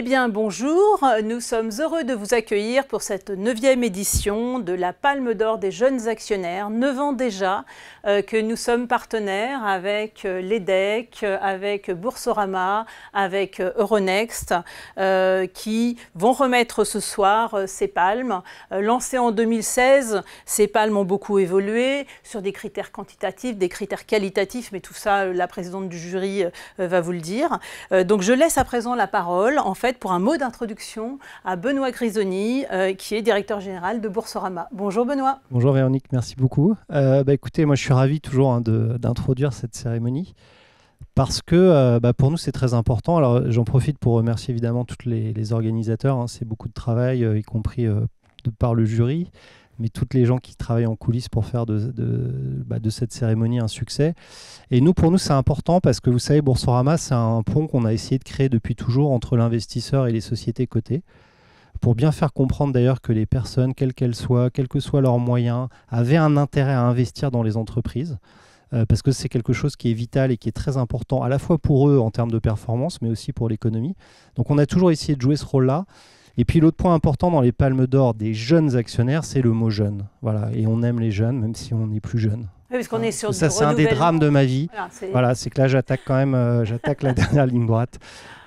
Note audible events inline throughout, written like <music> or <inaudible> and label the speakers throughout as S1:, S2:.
S1: Eh bien, bonjour. Nous sommes heureux de vous accueillir pour cette neuvième édition de la Palme d'Or des jeunes actionnaires. Neuf ans déjà euh, que nous sommes partenaires avec euh, l'EDEC, avec Boursorama, avec euh, Euronext, qui vont remettre ce soir ces palmes. lancées en 2016, ces palmes ont beaucoup évolué sur des critères quantitatifs, des critères qualitatifs, mais tout ça, la présidente du jury va vous le dire. donc, je laisse à présent la parole fait pour un mot d'introduction à Benoît Grisoni, euh, qui est directeur général de Boursorama. Bonjour Benoît.
S2: Bonjour Véronique, merci beaucoup. Euh, bah, écoutez, moi je suis ravi toujours hein, d'introduire cette cérémonie parce que euh, bah, pour nous c'est très important. Alors j'en profite pour remercier évidemment tous les, organisateurs, hein. c'est beaucoup de travail, y compris de par le jury mais toutes les gens qui travaillent en coulisses pour faire de, bah, de, cette cérémonie un succès. Et nous, pour nous, c'est important parce que vous savez, Boursorama, c'est un pont qu'on a essayé de créer depuis toujours entre l'investisseur et les sociétés cotées pour bien faire comprendre d'ailleurs que les personnes, quelles qu'elles soient, quels que soient leurs moyens, avaient un intérêt à investir dans les entreprises. Euh, parce que c'est quelque chose qui est vital et qui est très important à la fois pour eux en termes de performance, mais aussi pour l'économie. Donc on a toujours essayé de jouer ce rôle-là. Et puis l'autre point important dans les palmes d'or des jeunes actionnaires, c'est le mot jeune. Voilà, et on aime les jeunes, même si on n'est plus jeune.
S1: Oui, parce qu'on est sur
S2: Ça, c'est un des drames de ma vie. Voilà, c'est que là, j'attaque quand même, euh, j'attaque la <laughs> dernière ligne droite.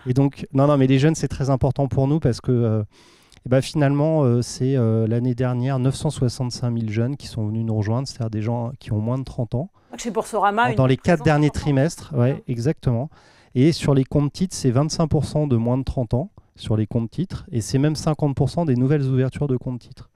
S2: Et donc, non, non, mais les jeunes, c'est très important pour nous parce que euh, eh ben, finalement, euh, c'est l'année dernière 965 000 jeunes qui sont venus nous rejoindre, c'est-à-dire des gens qui ont moins de 30 ans.
S1: Chez Boursorama,
S2: Dans les quatre derniers trimestres, ouais, exactement. Et sur les comptes titres, c'est 25% de moins de 30 ans sur les comptes titres, et c'est même 50% des nouvelles ouvertures de comptes titres.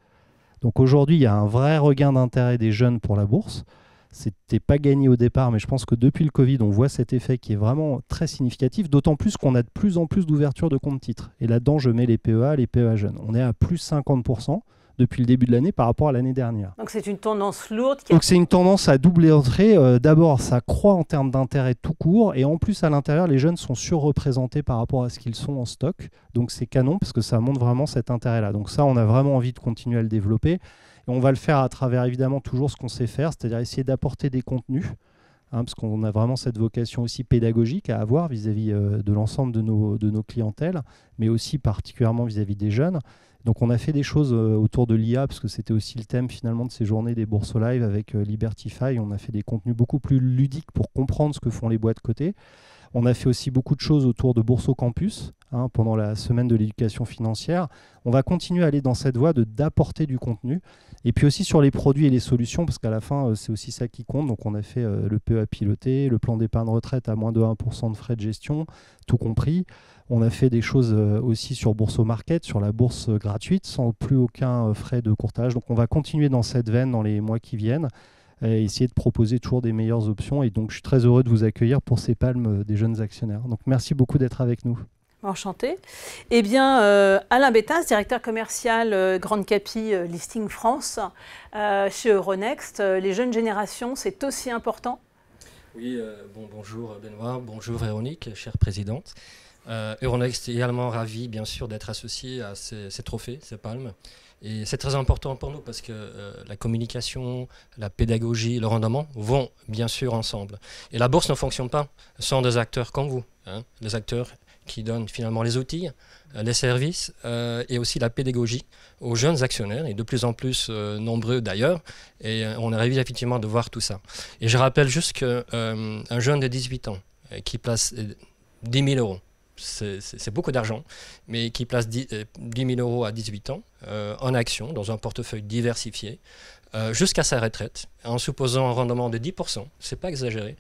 S2: Donc aujourd'hui, il y a un vrai regain d'intérêt des jeunes pour la bourse. C'était pas gagné au départ, mais je pense que depuis le Covid, on voit cet effet qui est vraiment très significatif, d'autant plus qu'on a de plus en plus d'ouvertures de comptes titres. Et là-dedans, je mets les PEA, les PEA jeunes. On est à plus 50% depuis le début de l'année par rapport à l'année dernière.
S1: Donc c'est une tendance lourde.
S2: Donc c'est une tendance à doubler entrée. Euh, d'abord, ça croît en termes d'intérêt tout court, et en plus à l'intérieur, les jeunes sont surreprésentés par rapport à ce qu'ils sont en stock. Donc c'est canon parce que ça montre vraiment cet intérêt-là. Donc ça, on a vraiment envie de continuer à le développer. Et on va le faire à travers évidemment toujours ce qu'on sait faire, c'est-à-dire essayer d'apporter des contenus. Hein, parce qu'on a vraiment cette vocation aussi pédagogique à avoir vis-à-vis euh, de l'ensemble de nos, de nos clientèles, mais aussi particulièrement vis à -vis des jeunes. Donc on a fait des choses euh, autour de l'IA, parce que c'était aussi le thème finalement de ces journées des bourses live avec euh, Libertify. On a fait des contenus beaucoup plus ludiques pour comprendre ce que font les boîtes côté. On a fait aussi beaucoup de choses autour de Bourse au Campus hein, pendant la semaine de l'éducation financière. On va continuer à aller dans cette voie d'apporter du contenu. Et puis aussi sur les produits et les solutions, parce qu'à la fin, euh, c'est aussi ça qui compte. Donc on a fait le PEA piloté, le plan d'épargne retraite à moins de 1% de frais de gestion, tout compris. On a fait des choses euh, aussi sur Bourse au Market, sur la bourse euh, gratuite, sans plus aucun euh, frais de courtage. Donc on va continuer dans cette veine dans les mois qui viennent essayer de proposer toujours des meilleures options. Et donc je suis très heureux de vous accueillir pour ces palmes des jeunes actionnaires. Donc merci beaucoup d'être avec nous.
S1: Enchanté. Eh bien, Alain Bétas, directeur commercial Grande Capi Listing France, chez Euronext, les jeunes générations, c'est aussi important
S3: Oui, bon, bonjour Benoît, bonjour Véronique, chère présidente. Euh, Euronext est également ravi, bien sûr, d'être associé à ces, trophées, ces palmes. Et c'est très important pour nous parce que euh, la communication, la pédagogie, le rendement vont bien sûr ensemble. Et la bourse ne fonctionne pas sans des acteurs comme vous, hein, les acteurs qui donnent finalement les outils, euh, les services et aussi la pédagogie aux jeunes actionnaires, et de plus en plus nombreux d'ailleurs. Et on ravis effectivement de voir tout ça. Et je rappelle juste qu'un jeune de 18 ans qui place 10 000 euros c'est beaucoup d'argent, mais qui place 10, 000 euh, euros à 18 ans euh, en action dans un portefeuille diversifié euh, jusqu'à sa retraite, en supposant un rendement de 10%, c'est pas exagéré,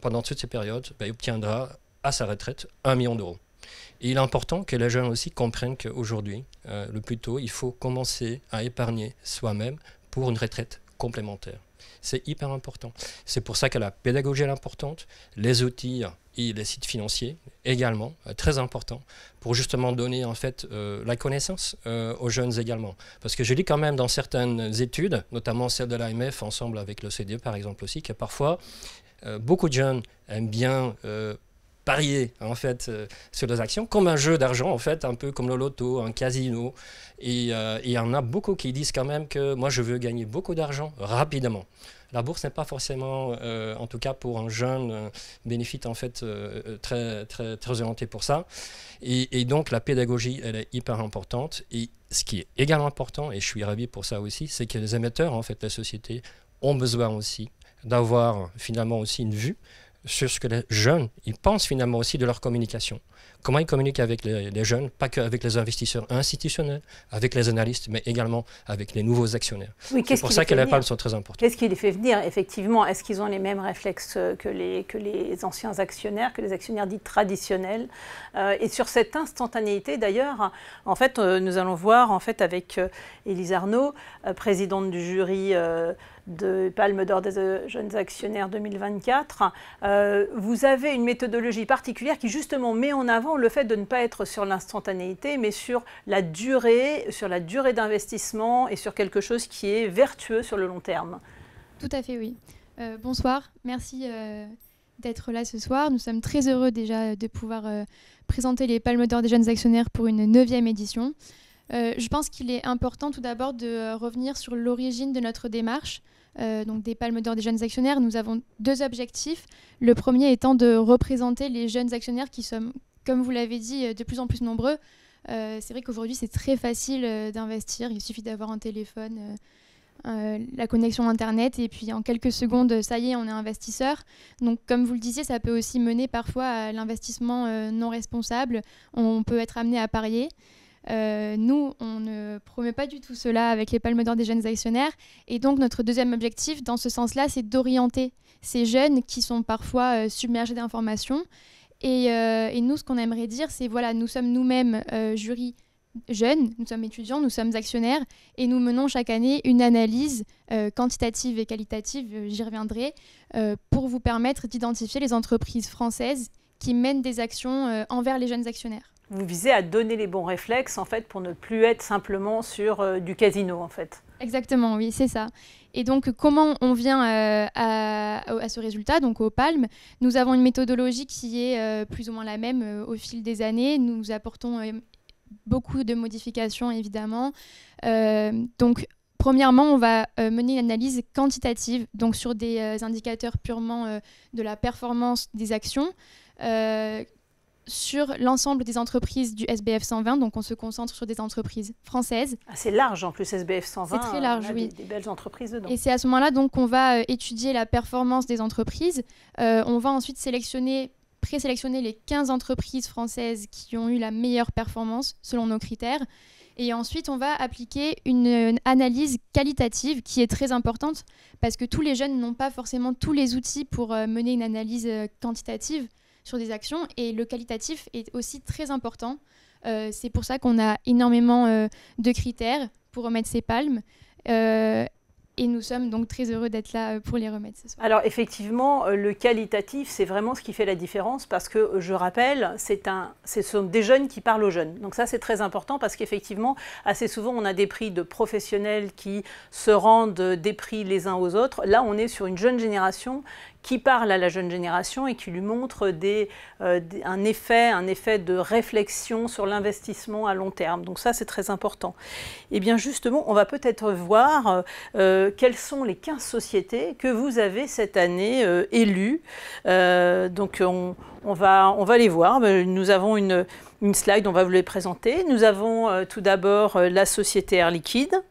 S3: pendant toute cette période, ben, il obtiendra à sa retraite 1 million d'euros. Il est important que les jeunes aussi comprennent qu'aujourd'hui, le plus tôt, il faut commencer à épargner soi-même pour une retraite complémentaire. C'est hyper important. C'est pour ça que la pédagogie est importante, les outils et les sites financiers également, euh, très important, pour justement donner en fait euh, la connaissance euh, aux jeunes également. Parce que je lis quand même dans certaines études, notamment celle de l'AMF ensemble avec l'OCDE par exemple aussi, que parfois beaucoup de jeunes aiment bien parier en fait sur des actions comme un jeu d'argent en fait un peu comme le loto un casino et il y en a beaucoup qui disent quand même que moi je veux gagner beaucoup d'argent rapidement La bourse n'est pas forcément, en tout cas pour un jeune, bénéfice en fait très, très, très orienté pour ça. Et, et, donc la pédagogie, elle est hyper importante. Et ce qui est également important, et je suis ravi pour ça aussi, c'est que les émetteurs, en fait, la société, ont besoin aussi d'avoir finalement aussi une vue sur ce que les jeunes, ils pensent finalement aussi de leur communication. Comment ils communiquent avec les, jeunes, pas qu'avec les investisseurs institutionnels, avec les analystes, mais également avec les nouveaux actionnaires. c'est pour ça que les palmes sont très importantes.
S1: Qu'est-ce qui les fait venir Effectivement, est-ce qu'ils ont les mêmes réflexes que les, que les anciens actionnaires, que les actionnaires dits traditionnels? Euh, Et sur cette instantanéité, d'ailleurs, en fait, euh, nous allons voir en fait avec euh, Élise Arnaud, présidente du jury de Palme d'Or des euh, jeunes actionnaires 2024, euh, vous avez une méthodologie particulière qui justement met en avant le fait de ne pas être sur l'instantanéité, mais sur la durée, sur la durée d'investissement et sur quelque chose qui est vertueux sur le long terme.
S4: Tout à fait, oui. Euh, bonsoir, merci d'être là ce soir. Nous sommes très heureux déjà de pouvoir présenter les Palmes d'Or des jeunes actionnaires pour une neuvième édition. je pense qu'il est important tout d'abord de revenir sur l'origine de notre démarche. Euh, donc des palmes d'or des jeunes actionnaires, nous avons deux objectifs. Le premier étant de représenter les jeunes actionnaires qui sont, comme vous l'avez dit, euh, de plus en plus nombreux. Euh, c'est vrai qu'aujourd'hui, c'est très facile d'investir. Il suffit d'avoir un téléphone, la connexion Internet, et puis en quelques secondes, ça y est, on est investisseur. Donc, comme vous le disiez, ça peut aussi mener parfois à l'investissement non responsable. On peut être amené à parier. Euh, nous, on ne promet pas du tout cela avec les palmes d'or des jeunes actionnaires. Et donc, notre deuxième objectif, dans ce sens-là, c'est d'orienter ces jeunes qui sont parfois euh, submergés d'informations. Euh, et, nous, ce qu'on aimerait dire, c'est voilà, nous sommes nous-mêmes jury jeunes, nous sommes étudiants, nous sommes actionnaires, et nous menons chaque année une analyse quantitative et qualitative, j'y reviendrai, pour vous permettre d'identifier les entreprises françaises qui mènent des actions envers les jeunes actionnaires
S1: vous visez à donner les bons réflexes en fait pour ne plus être simplement sur euh, du casino en fait.
S4: Exactement, oui, c'est ça. Et donc, comment on vient euh, à, ce résultat, donc au palme Nous avons une méthodologie qui est euh, plus ou moins la même au fil des années. Nous apportons beaucoup de modifications, évidemment. donc, premièrement, on va mener une analyse quantitative, donc sur des indicateurs purement de la performance des actions sur l'ensemble des entreprises du SBF 120. Donc, on se concentre sur des entreprises françaises.
S1: Ah, c'est large en plus, SBF 120.
S4: C'est très large, oui.
S1: Des, belles entreprises dedans.
S4: Et c'est à ce moment-là donc qu'on va euh, étudier la performance des entreprises. Euh, on va ensuite sélectionner, présélectionner les 15 entreprises françaises qui ont eu la meilleure performance selon nos critères. Et ensuite, on va appliquer une, analyse qualitative qui est très importante parce que tous les jeunes n'ont pas forcément tous les outils pour euh, mener une analyse quantitative sur des actions et le qualitatif est aussi très important. Euh, c'est pour ça qu'on a énormément euh, de critères pour remettre ces palmes. Euh, et nous sommes donc très heureux d'être là pour les remettre ce soir.
S1: Alors effectivement, le qualitatif, c'est vraiment ce qui fait la différence parce que, je rappelle, c'est un, ce sont des jeunes qui parlent aux jeunes. Donc ça, c'est très important parce qu'effectivement, assez souvent, on a des prix de professionnels qui se rendent des prix les uns aux autres. Là, on est sur une jeune génération qui parle à la jeune génération et qui lui montre euh, un, effet, un effet de réflexion sur l'investissement à long terme. Donc ça, c'est très important. Et eh bien justement, on va peut-être voir euh, quelles sont les 15 sociétés que vous avez cette année euh, élues. donc on, va, on va les voir. Nous avons une, une slide, on va vous les présenter. Nous avons tout d'abord la société Air Liquide.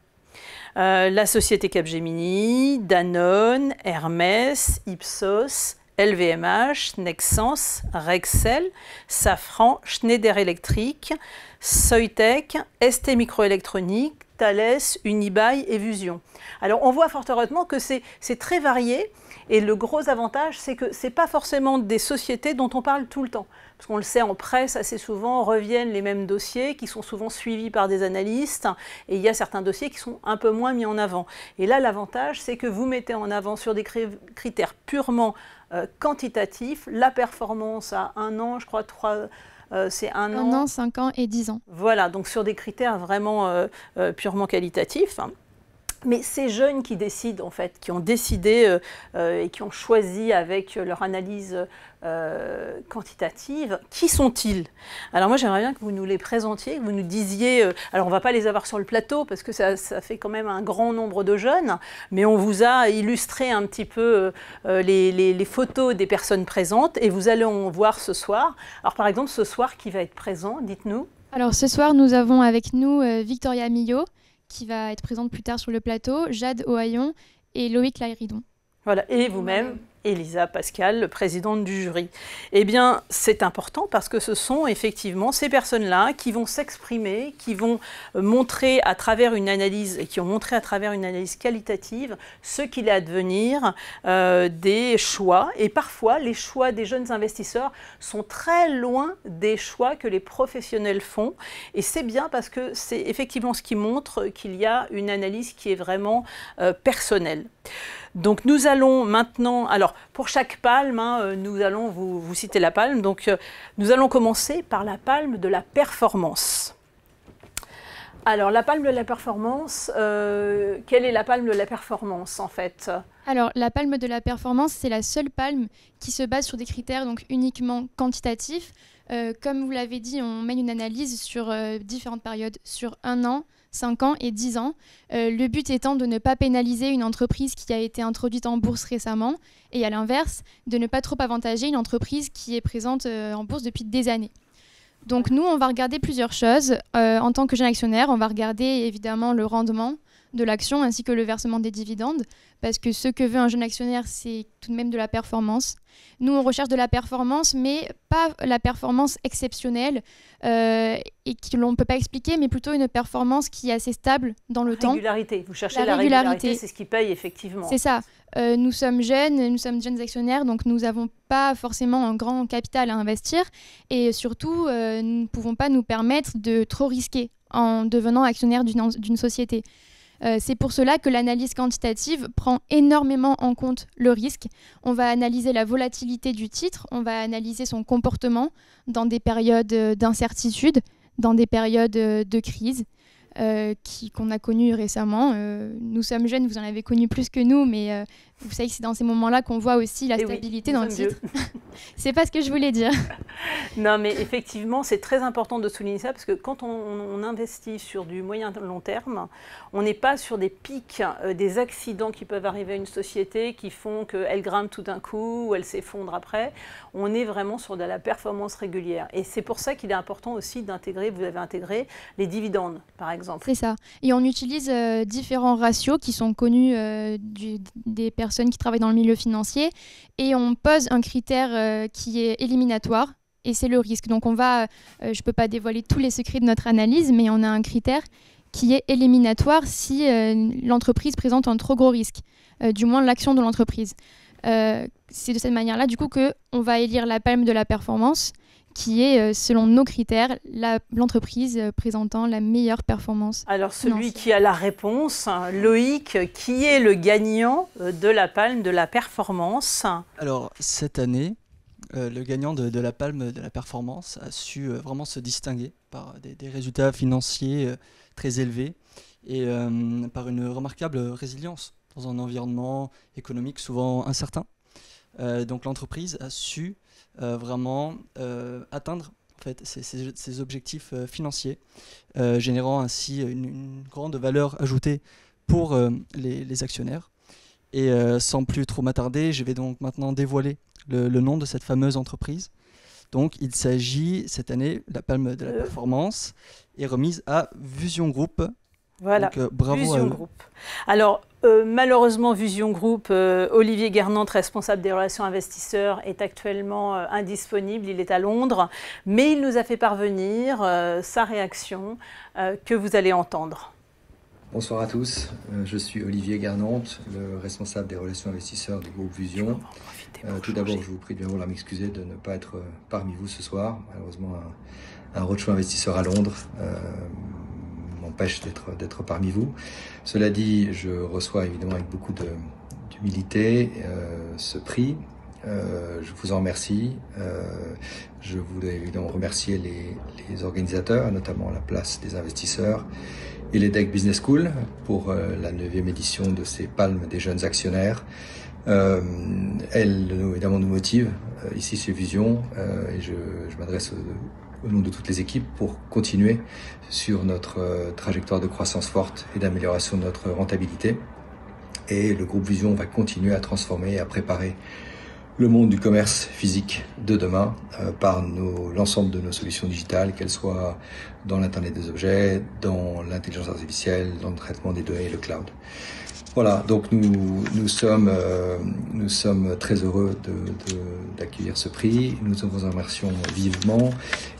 S1: Euh, la société Capgemini, Danone, Hermès, Ipsos, LVMH, Nexans, Rexel, Safran, Schneider Electric, Soitec, ST Microélectronique, Thales, Unibail et Vusion. Alors on voit fort heureusement que c'est très varié et le gros avantage c'est que ce n'est pas forcément des sociétés dont on parle tout le temps parce qu'on le sait en presse assez souvent, reviennent les mêmes dossiers qui sont souvent suivis par des analystes, et il y a certains dossiers qui sont un peu moins mis en avant. Et là, l'avantage, c'est que vous mettez en avant sur des critères purement euh, quantitatifs la performance à un an, je crois, trois...
S4: Euh, c'est un, un an, cinq ans et dix ans.
S1: Voilà, donc sur des critères vraiment euh, purement qualitatifs. Mais ces jeunes qui décident, en fait, qui ont décidé euh, euh, et qui ont choisi avec leur analyse euh, quantitative, qui sont-ils? Alors moi, j'aimerais bien que vous nous les présentiez, que vous nous disiez, alors on ne va pas les avoir sur le plateau parce que ça, fait quand même un grand nombre de jeunes, mais on vous a illustré un petit peu les, les, photos des personnes présentes et vous allez en voir ce soir. Alors par exemple, ce soir, qui va être présent? Dites-nous.
S4: Alors ce soir, nous avons avec nous Victoria Millot qui va être présente plus tard sur le plateau, Jade Ohaillon et Loïc Lairidon.
S1: Voilà, et vous-même, Elisa Pascal, présidente du jury. Eh bien, c'est important parce que ce sont effectivement ces personnes-là qui vont s'exprimer, qui vont euh, montrer à travers une analyse, qui ont montré à travers une analyse qualitative ce qu'il est à devenir euh, des choix. Et parfois, les choix des jeunes investisseurs sont très loin des choix que les professionnels font. Et c'est bien parce que c'est effectivement ce qui montre qu'il y a une analyse qui est vraiment euh, personnelle. Donc nous allons maintenant, alors pour chaque palme, hein, euh, nous allons vous, citer la palme, donc euh, nous allons commencer par la palme de la performance. Alors la palme de la performance, euh, quelle est la palme de la performance en fait?
S4: Alors la palme de la performance, c'est la seule palme qui se base sur des critères donc uniquement quantitatifs. comme vous l'avez dit, on mène une analyse sur différentes périodes, sur un an, 5 ans et 10 ans. Euh, le but étant de ne pas pénaliser une entreprise qui a été introduite en bourse récemment et à l'inverse, de ne pas trop avantager une entreprise qui est présente euh, en bourse depuis des années. Donc nous, on va regarder plusieurs choses. Euh, en tant que jeune actionnaire, on va regarder évidemment le rendement, de l'action ainsi que le versement des dividendes, parce que ce que veut un jeune actionnaire, c'est tout de même de la performance. Nous, on recherche de la performance, mais pas la performance exceptionnelle euh, et que l'on ne peut pas expliquer, mais plutôt une performance qui est assez stable dans le temps.
S1: Régularité, vous cherchez la, régularité, c'est ce qui paye effectivement.
S4: C'est ça. Euh, nous sommes jeunes, nous sommes jeunes actionnaires, donc nous n'avons pas forcément un grand capital à investir et surtout, euh, nous ne pouvons pas nous permettre de trop risquer en devenant actionnaire d'une société. Euh, c'est pour cela que l'analyse quantitative prend énormément en compte le risque. On va analyser la volatilité du titre, on va analyser son comportement dans des périodes d'incertitude, dans des périodes de crise. Qu'on a connues récemment. nous sommes jeunes, vous en avez connu plus que nous, mais vous savez que c'est dans ces moments-là qu'on voit aussi la eh stabilité dans le titre. <laughs> c'est pas ce que je voulais dire. <laughs>
S1: non, mais effectivement, c'est très important de souligner ça parce que quand on, investit sur du moyen long terme, on n'est pas sur des pics, euh, des accidents qui peuvent arriver à une société qui font qu'elle grimpe tout d'un coup ou elle s'effondre après. On est vraiment sur de la performance régulière. Et c'est pour ça qu'il est important aussi d'intégrer, vous avez intégré, les dividendes, par exemple.
S4: C'est ça. Et on utilise euh, différents ratios qui sont connus euh, des personnes qui travaillent dans le milieu financier et on pose un critère euh, qui est éliminatoire et c'est le risque. Donc on va, je ne peux pas dévoiler tous les secrets de notre analyse, mais on a un critère qui est éliminatoire si l'entreprise présente un trop gros risque, du moins l'action de l'entreprise. c'est de cette manière-là, du coup, qu'on va élire la palme de la performance qui est, euh, selon nos critères, l'entreprise euh, présentant la meilleure performance.
S1: Alors celui qui a la réponse, hein, Loïc, qui est le gagnant euh, de la palme de la performance
S5: Alors cette année, le gagnant de, la palme de la performance a su vraiment se distinguer par des, résultats financiers très élevés et par une remarquable résilience dans un environnement économique souvent incertain. donc l'entreprise a su euh, vraiment euh, atteindre en fait, ces, objectifs euh, financiers, générant ainsi une, grande valeur ajoutée pour les, actionnaires. Et sans plus trop m'attarder, je vais donc maintenant dévoiler le, nom de cette fameuse entreprise. Donc il s'agit cette année, la palme de la performance est remise à Vision Group.
S1: Voilà, bravo Vision Group. Alors euh, malheureusement, Vision Group, euh, Olivier Gernandt, responsable des relations investisseurs, est actuellement euh, indisponible. Il est à Londres, mais il nous a fait parvenir sa réaction que vous allez entendre.
S6: Bonsoir à tous, je suis Olivier Gernandt, le responsable des relations investisseurs du groupe Vision. tout d'abord, je vous prie de bien vouloir m'excuser de ne pas être parmi vous ce soir. Malheureusement, un, un roadshow investisseur à Londres m'empêche d'être parmi vous. Cela dit, je reçois évidemment avec beaucoup d'humilité euh, ce prix. Euh, je vous en remercie. Euh, je voudrais évidemment remercier les, les, organisateurs, notamment la place des investisseurs, et l'EDEC Business School pour la neuvième édition de ces palmes des jeunes actionnaires. elle, évidemment, nous motive ici chez Vision et je, je m'adresse au nom de toutes les équipes pour continuer sur notre trajectoire de croissance forte et d'amélioration de notre rentabilité. Et le groupe Vision va continuer à transformer et à préparer le monde du commerce physique de demain euh, par l'ensemble de nos solutions digitales, qu'elles soient dans l'Internet des objets, dans l'intelligence artificielle, dans le traitement des données et le cloud. Voilà, donc nous, nous, sommes, euh, nous sommes très heureux d'accueillir de, ce prix. Nous vous en remercions vivement.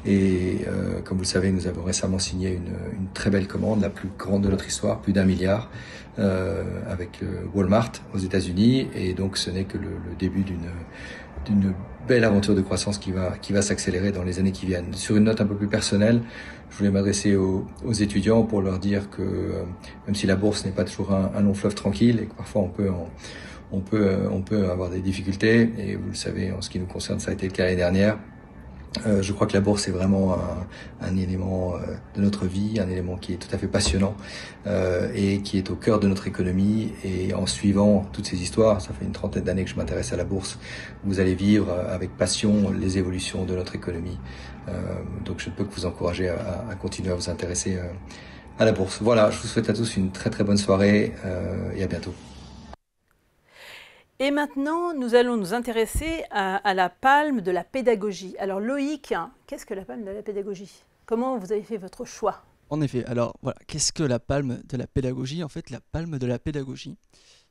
S6: Et euh, comme vous le savez, nous avons récemment signé une, une, très belle commande, la plus grande de notre histoire, plus d'un milliard, euh, avec euh, Walmart aux États-Unis. Et donc ce n'est que le, le début d'une belle aventure de croissance qui va, qui va s'accélérer dans les années qui viennent. Sur une note un peu plus personnelle, je voulais m'adresser aux, aux, étudiants pour leur dire que euh, même si la bourse n'est pas toujours un, un, long fleuve tranquille et que parfois on peut, on, peut, on peut avoir des difficultés, et vous le savez, en ce qui nous concerne, ça a été le cas l'année dernière, euh, je crois que la bourse est vraiment un, un, élément euh, de notre vie, un élément qui est tout à fait passionnant euh, et qui est au cœur de notre économie. Et en suivant toutes ces histoires, ça fait une trentaine d'années que je m'intéresse à la bourse, vous allez vivre avec passion les évolutions de notre économie. Euh, donc je ne peux que vous encourager à, à continuer à vous intéresser euh, à la bourse. Voilà, je vous souhaite à tous une très très bonne soirée et à bientôt.
S1: Et maintenant, nous allons nous intéresser à, la palme de la pédagogie. Alors Loïc, qu'est-ce que la palme de la pédagogie? Comment vous avez fait votre choix?
S5: En effet, alors voilà, qu'est-ce que la palme de la pédagogie? En fait, la palme de la pédagogie,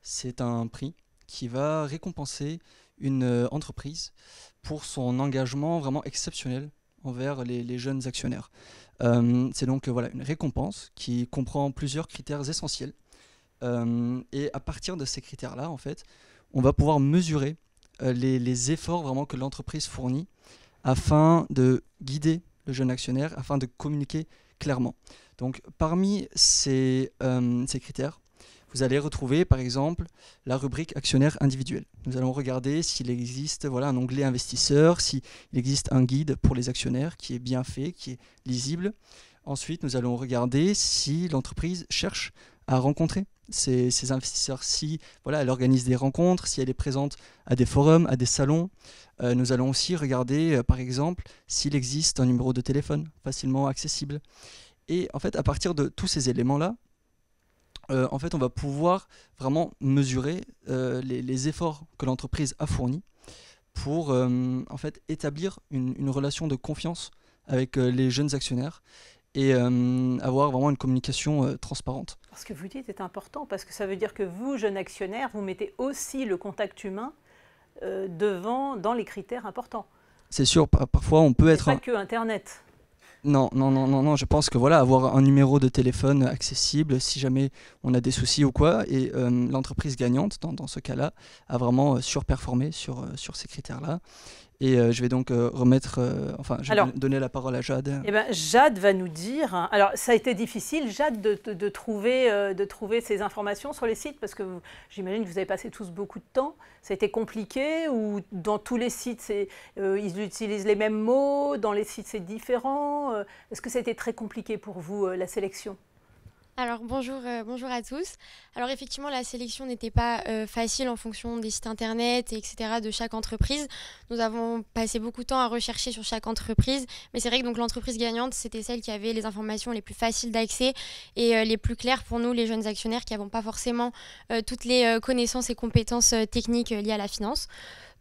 S5: c'est un prix qui va récompenser une euh, entreprise pour son engagement vraiment exceptionnel envers les, jeunes actionnaires. Euh, c'est donc voilà, une récompense qui comprend plusieurs critères essentiels. Euh, et à partir de ces critères-là, en fait, on va pouvoir mesurer euh, les, efforts vraiment que l'entreprise fournit afin de guider le jeune actionnaire, afin de communiquer clairement. Donc parmi ces, euh, ces critères, vous allez retrouver par exemple la rubrique actionnaire individuel. Nous allons regarder s'il existe voilà, un onglet investisseur, s'il existe un guide pour les actionnaires qui est bien fait, qui est lisible. Ensuite, nous allons regarder si l'entreprise cherche à rencontrer ces, investisseurs, si voilà, elle organise des rencontres, si elle est présente à des forums, à des salons. Euh, nous allons aussi regarder, euh, par exemple, s'il existe un numéro de téléphone facilement accessible. Et en fait, à partir de tous ces éléments-là, euh, en fait, on va pouvoir vraiment mesurer les, efforts que l'entreprise a fournis pour en fait établir une, relation de confiance avec les jeunes actionnaires et euh, avoir vraiment une communication euh, transparente.
S1: Ce que vous dites est important parce que ça veut dire que vous, jeune actionnaire, vous mettez aussi le contact humain euh, devant dans les critères importants.
S5: C'est sûr, par parfois on peut être...
S1: Pas que Internet.
S5: Non, non, non, non, non, je pense que voilà, avoir un numéro de téléphone accessible si jamais on a des soucis ou quoi, et euh, l'entreprise gagnante, dans, dans ce cas-là, a vraiment surperformé sur, sur ces critères-là. Et euh, je vais donc euh, remettre, euh, enfin, je
S1: alors,
S5: vais donner la parole à Jade.
S1: Eh ben, Jade va nous dire. Alors, ça a été difficile, Jade, de, de, de trouver, de trouver ces informations sur les sites parce que j'imagine que vous avez passé tous beaucoup de temps. Ça a été compliqué ou dans tous les sites, ils utilisent les mêmes mots, dans les sites, c'est différent. Est-ce que ça a été très compliqué pour vous, la sélection?
S7: Alors bonjour, euh, bonjour à tous. Alors effectivement la sélection n'était pas euh, facile en fonction des sites internet et etc de chaque entreprise. Nous avons passé beaucoup de temps à rechercher sur chaque entreprise, mais c'est vrai que donc l'entreprise gagnante c'était celle qui avait les informations les plus faciles d'accès et euh, les plus claires pour nous les jeunes actionnaires qui n'avons pas forcément toutes les connaissances et compétences techniques liées à la finance.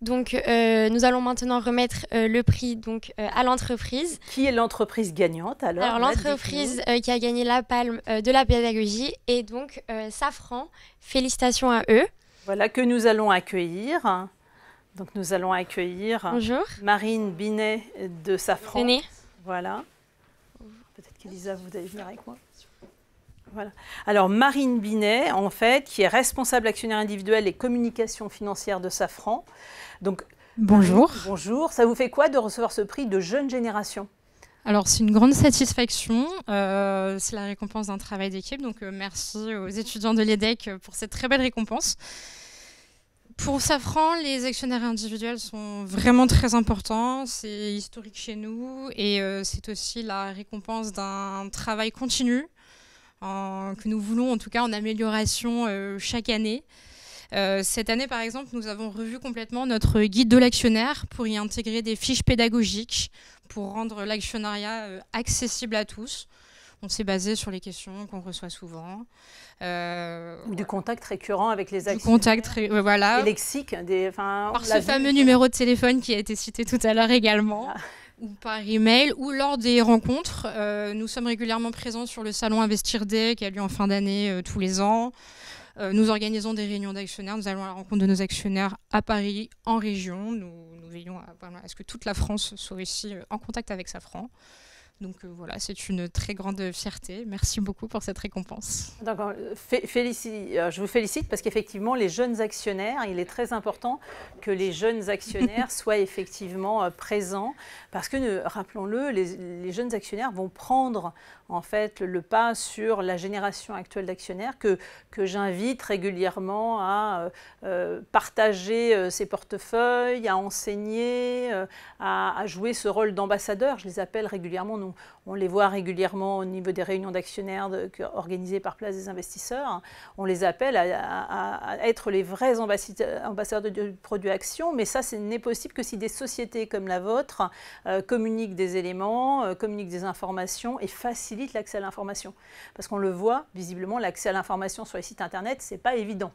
S7: Donc, euh, nous allons maintenant remettre euh, le prix donc, euh, à l'entreprise.
S1: Qui est l'entreprise gagnante alors
S7: Alors, l'entreprise qui a gagné la palme de la pédagogie est donc Safran. Félicitations à eux.
S1: Voilà que nous allons accueillir. Donc, nous allons accueillir
S7: Bonjour.
S1: Marine Binet de Safran.
S7: Venez.
S1: Voilà. Peut-être qu'Elisa, vous allez venir avec moi. Voilà. Alors Marine Binet, en fait, qui est responsable actionnaire individuel et communication financière de Safran. Donc
S8: bonjour.
S1: Bonjour. Ça vous fait quoi de recevoir ce prix de jeune génération?
S8: Alors c'est une grande satisfaction, euh, c'est la récompense d'un travail d'équipe, donc euh, merci aux étudiants de l'EDEC pour cette très belle récompense. Pour Safran, les actionnaires individuels sont vraiment très importants, c'est historique chez nous et euh, c'est aussi la récompense d'un travail continu que nous voulons en tout cas en amélioration chaque année. Cette année, par exemple, nous avons revu complètement notre guide de l'actionnaire pour y intégrer des fiches pédagogiques pour rendre l'actionnariat accessible à tous. On s'est basé sur les questions qu'on reçoit souvent.
S1: Euh, du contact récurrent avec les actionnaires.
S8: Du contact, voilà.
S1: Des lexiques. Des,
S8: Par ce fameux numéro de téléphone qui a été cité tout à l'heure également. Ah. Ou par email, ou lors des rencontres. Euh, nous sommes régulièrement présents sur le salon Investir Day qui a lieu en fin d'année euh, tous les ans. Nous organisons des réunions d'actionnaires. Nous allons à la rencontre de nos actionnaires à Paris, en région. Nous, veillons à, à, ce que toute la France soit aussi en contact avec Safran. Donc euh, voilà, c'est une très grande fierté. Merci beaucoup pour cette récompense.
S1: Euh, euh, je vous félicite parce qu'effectivement, les jeunes actionnaires, il est très important que les jeunes actionnaires <laughs> soient effectivement présents parce que, rappelons-le, les, jeunes actionnaires vont prendre en fait le pas sur la génération actuelle d'actionnaires que, que j'invite régulièrement à partager ses portefeuilles, à enseigner, à, à, jouer ce rôle d'ambassadeur. Je les appelle régulièrement on, les voit régulièrement au niveau des réunions d'actionnaires organisées par Place des investisseurs. On les appelle à, être les vrais ambassadeurs du produit action, mais ça, ce n'est possible que si des sociétés comme la vôtre euh, communiquent des éléments, euh, communiquent des informations et facilitent l'accès à l'information. Parce qu'on le voit, visiblement, l'accès à l'information sur les sites Internet, ce n'est pas évident.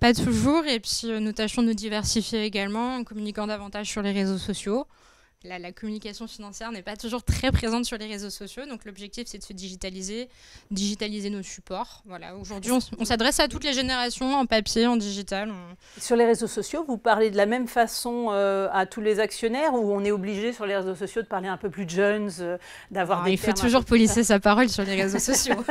S8: Pas toujours, et puis euh, nous tâchons de nous diversifier également en communiquant davantage sur les réseaux sociaux la, communication financière n'est pas toujours très présente sur les réseaux sociaux. Donc l'objectif, c'est de se digitaliser, digitaliser nos supports. Voilà, aujourd'hui, on, s'adresse à toutes les générations en papier, en digital.
S1: Sur les réseaux sociaux, vous parlez de la même façon euh, à tous les actionnaires ou on est obligé sur les réseaux sociaux de parler un peu plus jeunes, euh, d'avoir
S8: des Il faut toujours polisser sa parole sur les réseaux sociaux. <laughs>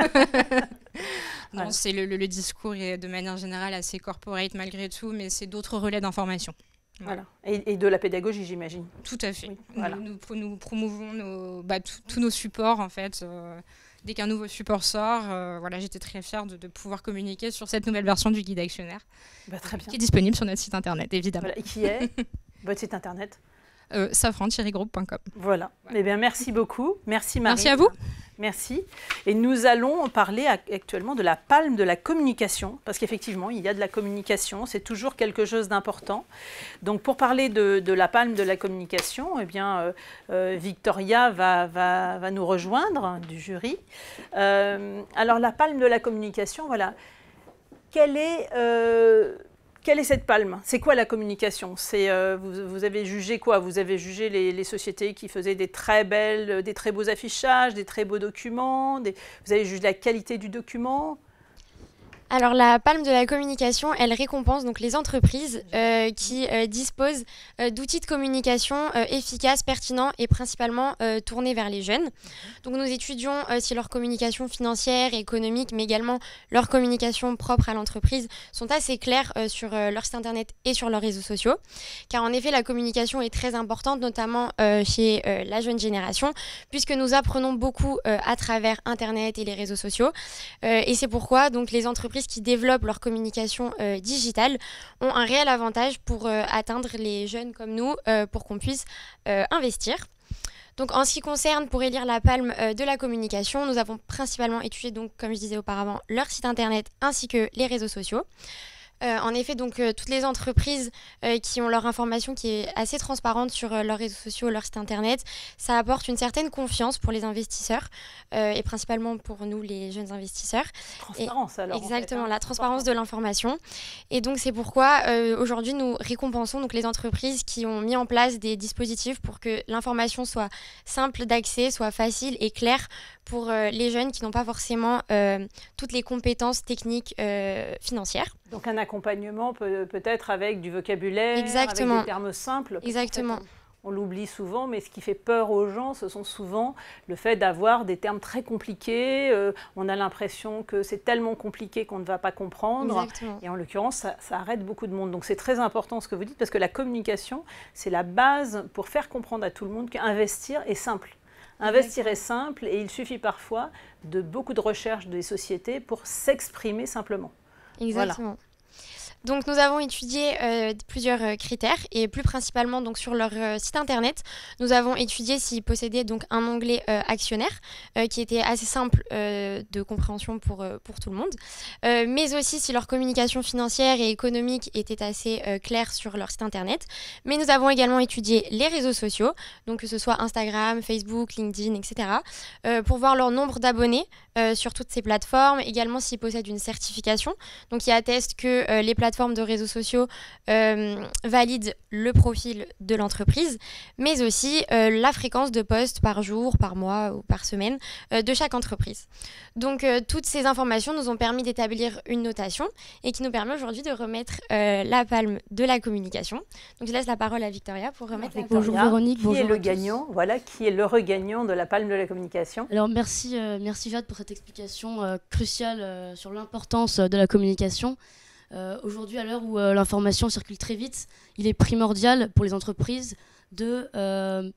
S8: <laughs> non, c'est le, le, discours est de manière générale assez corporate malgré tout, mais c'est d'autres relais d'information.
S1: Voilà. Et, de la pédagogie, j'imagine.
S8: Tout à fait. voilà. nous, promouvons bah, tous nos supports, en fait. Euh, dès qu'un nouveau support sort, euh, voilà, j'étais très fière de, pouvoir communiquer sur cette nouvelle version du guide actionnaire.
S1: Bah, très bien.
S8: Qui est disponible sur notre site internet, évidemment.
S1: Et qui est <laughs> votre site internet?
S8: Euh.
S1: Voilà. Eh bien, merci beaucoup. Merci Marie.
S8: Merci à vous.
S1: Merci. Et nous allons parler actuellement de la palme de la communication, parce qu'effectivement, il y a de la communication, c'est toujours quelque chose d'important. Donc, pour parler de, la palme de la communication, eh bien, euh, euh, Victoria va, va, nous rejoindre du jury. Euh, alors, la palme de la communication, voilà. Quelle est quelle est cette palme? C'est quoi la communication? Euh, vous, avez jugé quoi? Vous avez jugé les, sociétés qui faisaient des très belles, des très beaux affichages, des très beaux documents. vous avez jugé la qualité du document?
S7: Alors la palme de la communication, elle récompense donc les entreprises euh, qui euh, disposent euh, d'outils de communication efficaces, pertinents et principalement tournés vers les jeunes. Donc nous étudions si leur communication financière économique, mais également leur communication propre à l'entreprise sont assez claires sur leur site internet et sur leurs réseaux sociaux. Car en effet, la communication est très importante, notamment chez la jeune génération, puisque nous apprenons beaucoup à travers internet et les réseaux sociaux. et c'est pourquoi donc les entreprises qui développent leur communication euh, digitale ont un réel avantage pour euh, atteindre les jeunes comme nous, euh, pour qu'on puisse investir. Donc en ce qui concerne, pour élire la palme de la communication, nous avons principalement étudié, donc, comme je disais auparavant, leur site internet ainsi que les réseaux sociaux. Euh, en effet, donc euh, toutes les entreprises euh, qui ont leur information qui est assez transparente sur leurs réseaux sociaux, leur site internet, ça apporte une certaine confiance pour les investisseurs et principalement pour nous les jeunes investisseurs.
S1: Transparence alors.
S7: Exactement, hein. la transparence de l'information. Et donc c'est pourquoi aujourd'hui nous récompensons donc les entreprises qui ont mis en place des dispositifs pour que l'information soit simple d'accès, soit facile et claire pour les jeunes qui n'ont pas forcément toutes les compétences techniques financières.
S1: Donc un accompagnement peut, être avec du vocabulaire,
S7: Exactement.
S1: avec des termes simples.
S7: Exactement.
S1: On, l'oublie souvent, mais ce qui fait peur aux gens, ce sont souvent le fait d'avoir des termes très compliqués. Euh, on a l'impression que c'est tellement compliqué qu'on ne va pas comprendre.
S7: Exactement.
S1: Et en l'occurrence, ça, ça, arrête beaucoup de monde. Donc c'est très important ce que vous dites, parce que la communication, c'est la base pour faire comprendre à tout le monde qu'investir est simple. Investir est simple et il suffit parfois de beaucoup de recherches des sociétés pour s'exprimer simplement.
S7: Exactement. Donc nous avons étudié euh, plusieurs euh, critères et plus principalement donc sur leur euh, site internet, nous avons étudié s'ils possédaient donc un onglet actionnaire qui était assez simple de compréhension pour, pour tout le monde, mais aussi si leur communication financière et économique était assez claire sur leur site internet. Mais nous avons également étudié les réseaux sociaux, donc que ce soit Instagram, Facebook, LinkedIn, etc., pour voir leur nombre d'abonnés sur toutes ces plateformes, également s'ils possèdent une certification, donc qui atteste que les plateformes plateformes de réseaux sociaux euh, valident le profil de l'entreprise, mais aussi euh, la fréquence de postes par jour, par mois ou par semaine euh, de chaque entreprise. Donc toutes ces informations nous ont permis d'établir une notation et qui nous permet aujourd'hui de remettre la palme de la communication. Donc je laisse la parole à Victoria pour remettre la
S1: Bonjour Véronique, qui bonjour. Qui est le gagnant? Voilà, qui est le regagnant de la palme de la communication?
S9: Alors merci, merci Jade pour cette explication cruciale sur l'importance de la communication. Euh, aujourd'hui, à l'heure où euh, l'information circule très vite, il est primordial pour les entreprises de, euh,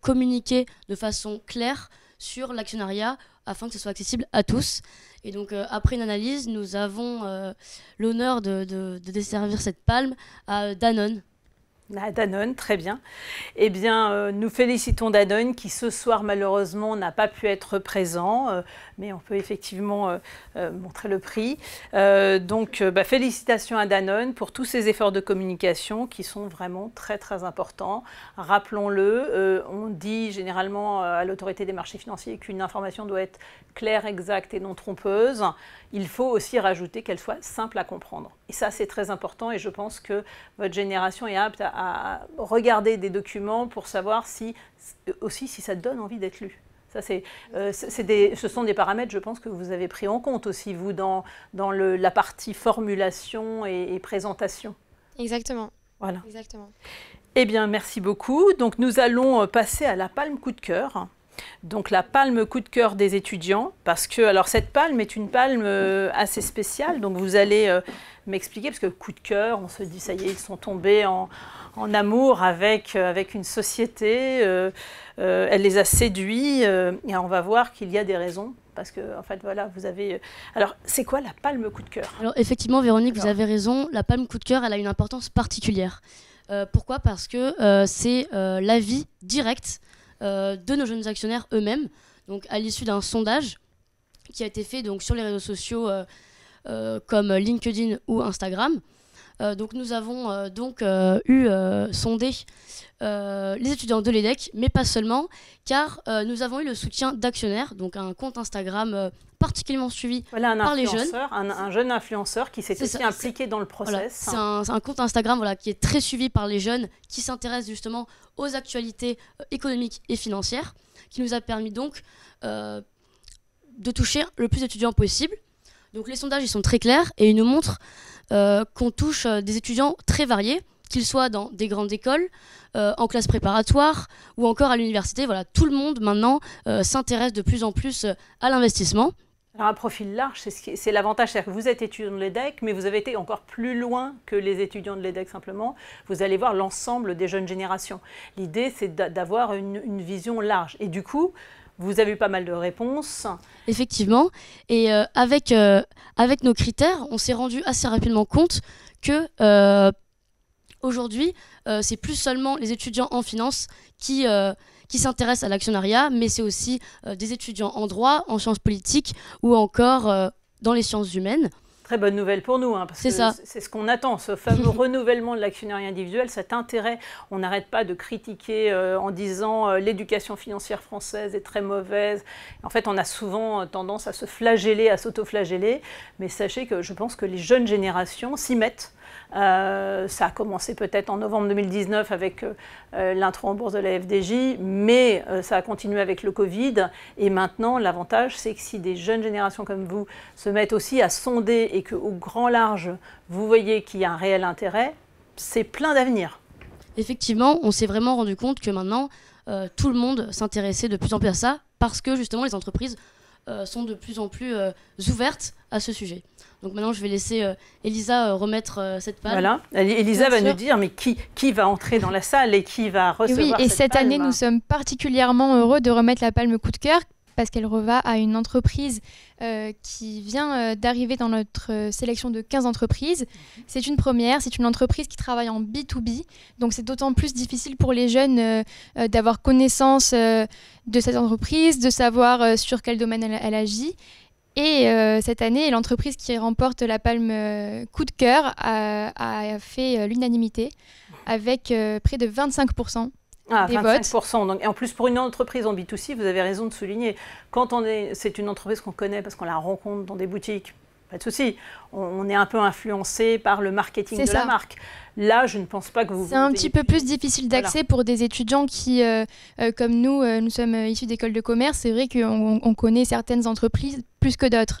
S9: communiquer de façon claire sur l'actionnariat afin que ce soit accessible à tous. Et donc, après une analyse, nous avons l'honneur de, desservir cette palme à Danone,
S1: Danone, très bien. Eh bien, euh, nous félicitons Danone qui ce soir malheureusement n'a pas pu être présent, euh, mais on peut effectivement euh, montrer le prix. donc, bah, félicitations à Danone pour tous ces efforts de communication qui sont vraiment très très importants. Rappelons-le, on dit généralement à l'autorité des marchés financiers qu'une information doit être claire, exacte et non trompeuse. Il faut aussi rajouter qu'elle soit simple à comprendre. Et ça, c'est très important et je pense que votre génération est apte à, regarder des documents pour savoir si, aussi si ça donne envie d'être lu. Ça, c'est, euh, des, ce sont des paramètres, je pense, que vous avez pris en compte aussi, vous, dans, dans le, la partie formulation et, présentation.
S7: Exactement.
S1: Voilà.
S7: Exactement.
S1: Eh bien, merci beaucoup. Donc, nous allons passer à la palme coup de cœur. Donc la palme coup de cœur des étudiants, parce que alors cette palme est une palme euh, assez spéciale, donc vous allez m'expliquer, parce que coup de cœur, on se dit, ça y est, ils sont tombés en, amour avec, euh, avec une société, euh, euh, elle les a séduits, et on va voir qu'il y a des raisons. Parce que, en fait, voilà, vous avez. Alors, c'est quoi la palme coup de cœur?
S9: Alors, effectivement, Véronique, vous avez raison. La palme coup de cœur, elle a une importance particulière. pourquoi? Parce que c'est l'avis direct de nos jeunes actionnaires eux-mêmes. Donc, à l'issue d'un sondage qui a été fait donc, sur les réseaux sociaux euh, comme LinkedIn ou Instagram. Euh, donc nous avons euh, donc eu sondé les étudiants de l'EDEC, mais pas seulement, car nous avons eu le soutien d'actionnaires, donc un compte Instagram particulièrement suivi par les jeunes.
S1: Un, un, jeune influenceur qui s'est aussi impliqué dans le process.
S9: c'est un, compte Instagram voilà, qui est très suivi par les jeunes, qui s'intéresse justement aux actualités économiques et financières, qui nous a permis donc de toucher le plus d'étudiants possible. Donc les sondages, ils sont très clairs et ils nous montrent euh, qu'on touche euh, des étudiants très variés, qu'ils soient dans des grandes écoles, euh, en classe préparatoire ou encore à l'université. Voilà, tout le monde maintenant s'intéresse de plus en plus à l'investissement.
S1: Alors un profil large, c'est l'avantage, c'est que vous êtes étudiant de l'EDEC, mais vous avez été encore plus loin que les étudiants de l'EDEC simplement. Vous allez voir l'ensemble des jeunes générations. L'idée, c'est d'avoir une, une, vision large. Et du coup, vous avez eu pas mal de réponses.
S9: Effectivement. Et euh, avec, euh, avec nos critères, on s'est rendu assez rapidement compte que euh, aujourd'hui, c'est plus seulement les étudiants en finance qui, qui s'intéressent à l'actionnariat, mais c'est aussi des étudiants en droit, en sciences politiques ou encore dans les sciences humaines.
S1: Très bonne nouvelle pour nous, hein, parce que c'est ce qu'on attend, ce fameux <laughs> renouvellement de l'actionnariat individuel, cet intérêt. On n'arrête pas de critiquer euh, en disant euh, l'éducation financière française est très mauvaise. En fait, on a souvent euh, tendance à se flageller, à s'auto-flageller. Mais sachez que je pense que les jeunes générations s'y mettent. Euh, ça a commencé peut-être en novembre 2019 avec euh, euh, l'intro en bourse de la FDJ, mais ça a continué avec le Covid. Et maintenant, l'avantage, c'est que si des jeunes générations comme vous se mettent aussi à sonder et qu'au grand large, vous voyez qu'il y a un réel intérêt, c'est plein d'avenir.
S9: Effectivement, on s'est vraiment rendu compte que maintenant, tout le monde s'intéressait de plus en plus à ça parce que justement les entreprises sont de plus en plus ouvertes à ce sujet. Donc maintenant, je vais laisser euh, Elisa euh, remettre euh, cette page.
S1: Voilà, Elisa va nous dire, mais qui, qui va entrer dans la salle et qui va recevoir
S4: et Oui, et cette, année, nous sommes particulièrement heureux de remettre la palme coup de cœur Pascal Reva a une entreprise euh, qui vient euh, d'arriver dans notre euh, sélection de 15 entreprises. C'est une première, c'est une entreprise qui travaille en B2B, donc c'est d'autant plus difficile pour les jeunes d'avoir connaissance de cette entreprise, de savoir sur quel domaine elle, agit. Et cette année, l'entreprise qui remporte la palme coup de cœur a, a fait l'unanimité avec près de 25%
S1: ah, 25%. Donc, et en plus, pour une entreprise en B2C, vous avez raison de souligner, quand on est, c'est une entreprise qu'on connaît parce qu'on la rencontre dans des boutiques, pas de souci, on, est un peu influencé par le marketing de la marque. Là, je ne pense pas que vous.
S4: C'est un petit peu plus difficile d'accès pour des étudiants qui, euh, euh, comme nous, euh, nous sommes issus d'écoles de commerce. C'est vrai qu'on on connaît certaines entreprises plus que d'autres.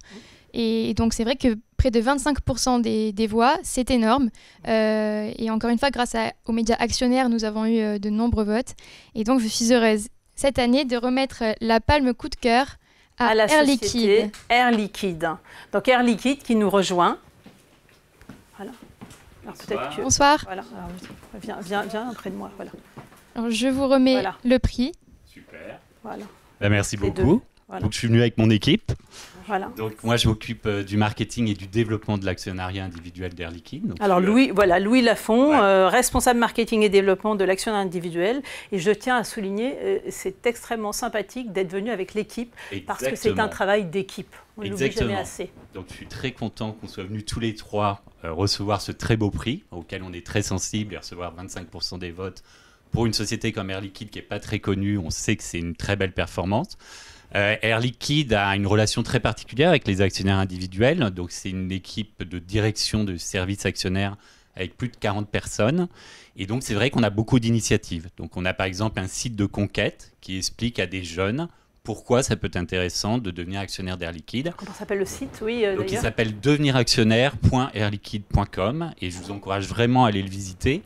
S4: Et donc c'est vrai que près de 25% des, voix, c'est énorme. Euh, et encore une fois, grâce aux médias actionnaires, nous avons eu euh, de nombreux votes. Et donc je suis heureuse cette année de remettre la palme coup de cœur à,
S1: la
S4: Air Liquide.
S1: Air Liquide. Donc Air Liquide qui nous rejoint.
S4: Voilà. Bonsoir.
S1: Voilà. viens, viens, viens près de moi. Voilà.
S4: Alors, je vous remets le prix.
S10: Super. Voilà. Ben, merci beaucoup. Donc, je suis venu avec mon équipe. Donc moi je m'occupe euh, du marketing et du développement de l'actionnariat individuel d'Air Liquide.
S1: Alors Louis, voilà, Louis Lafont, euh, responsable marketing et développement de l'actionnariat individuel. Et je tiens à souligner, euh, c'est extrêmement sympathique d'être venu avec l'équipe parce que c'est un travail d'équipe. On l'oublie jamais assez.
S10: Donc je suis très content qu'on soit venus tous les trois recevoir ce très beau prix auquel on est très sensible et recevoir 25% des votes pour une société comme Air Liquide qui n'est pas très connue. On sait que c'est une très belle performance. Euh, Air Liquide a une relation très particulière avec les actionnaires individuels. Donc, c'est une équipe de direction de services actionnaires avec plus de 40 personnes. Et donc, c'est vrai qu'on a beaucoup d'initiatives. Donc, on a par exemple un site de conquête qui explique à des jeunes pourquoi ça peut être intéressant de devenir actionnaire d'Air Liquide.
S1: Comment s'appelle le site Oui,
S10: euh, Donc il s'appelle deveniractionnaire.airliquide.com et je vous encourage vraiment à aller le visiter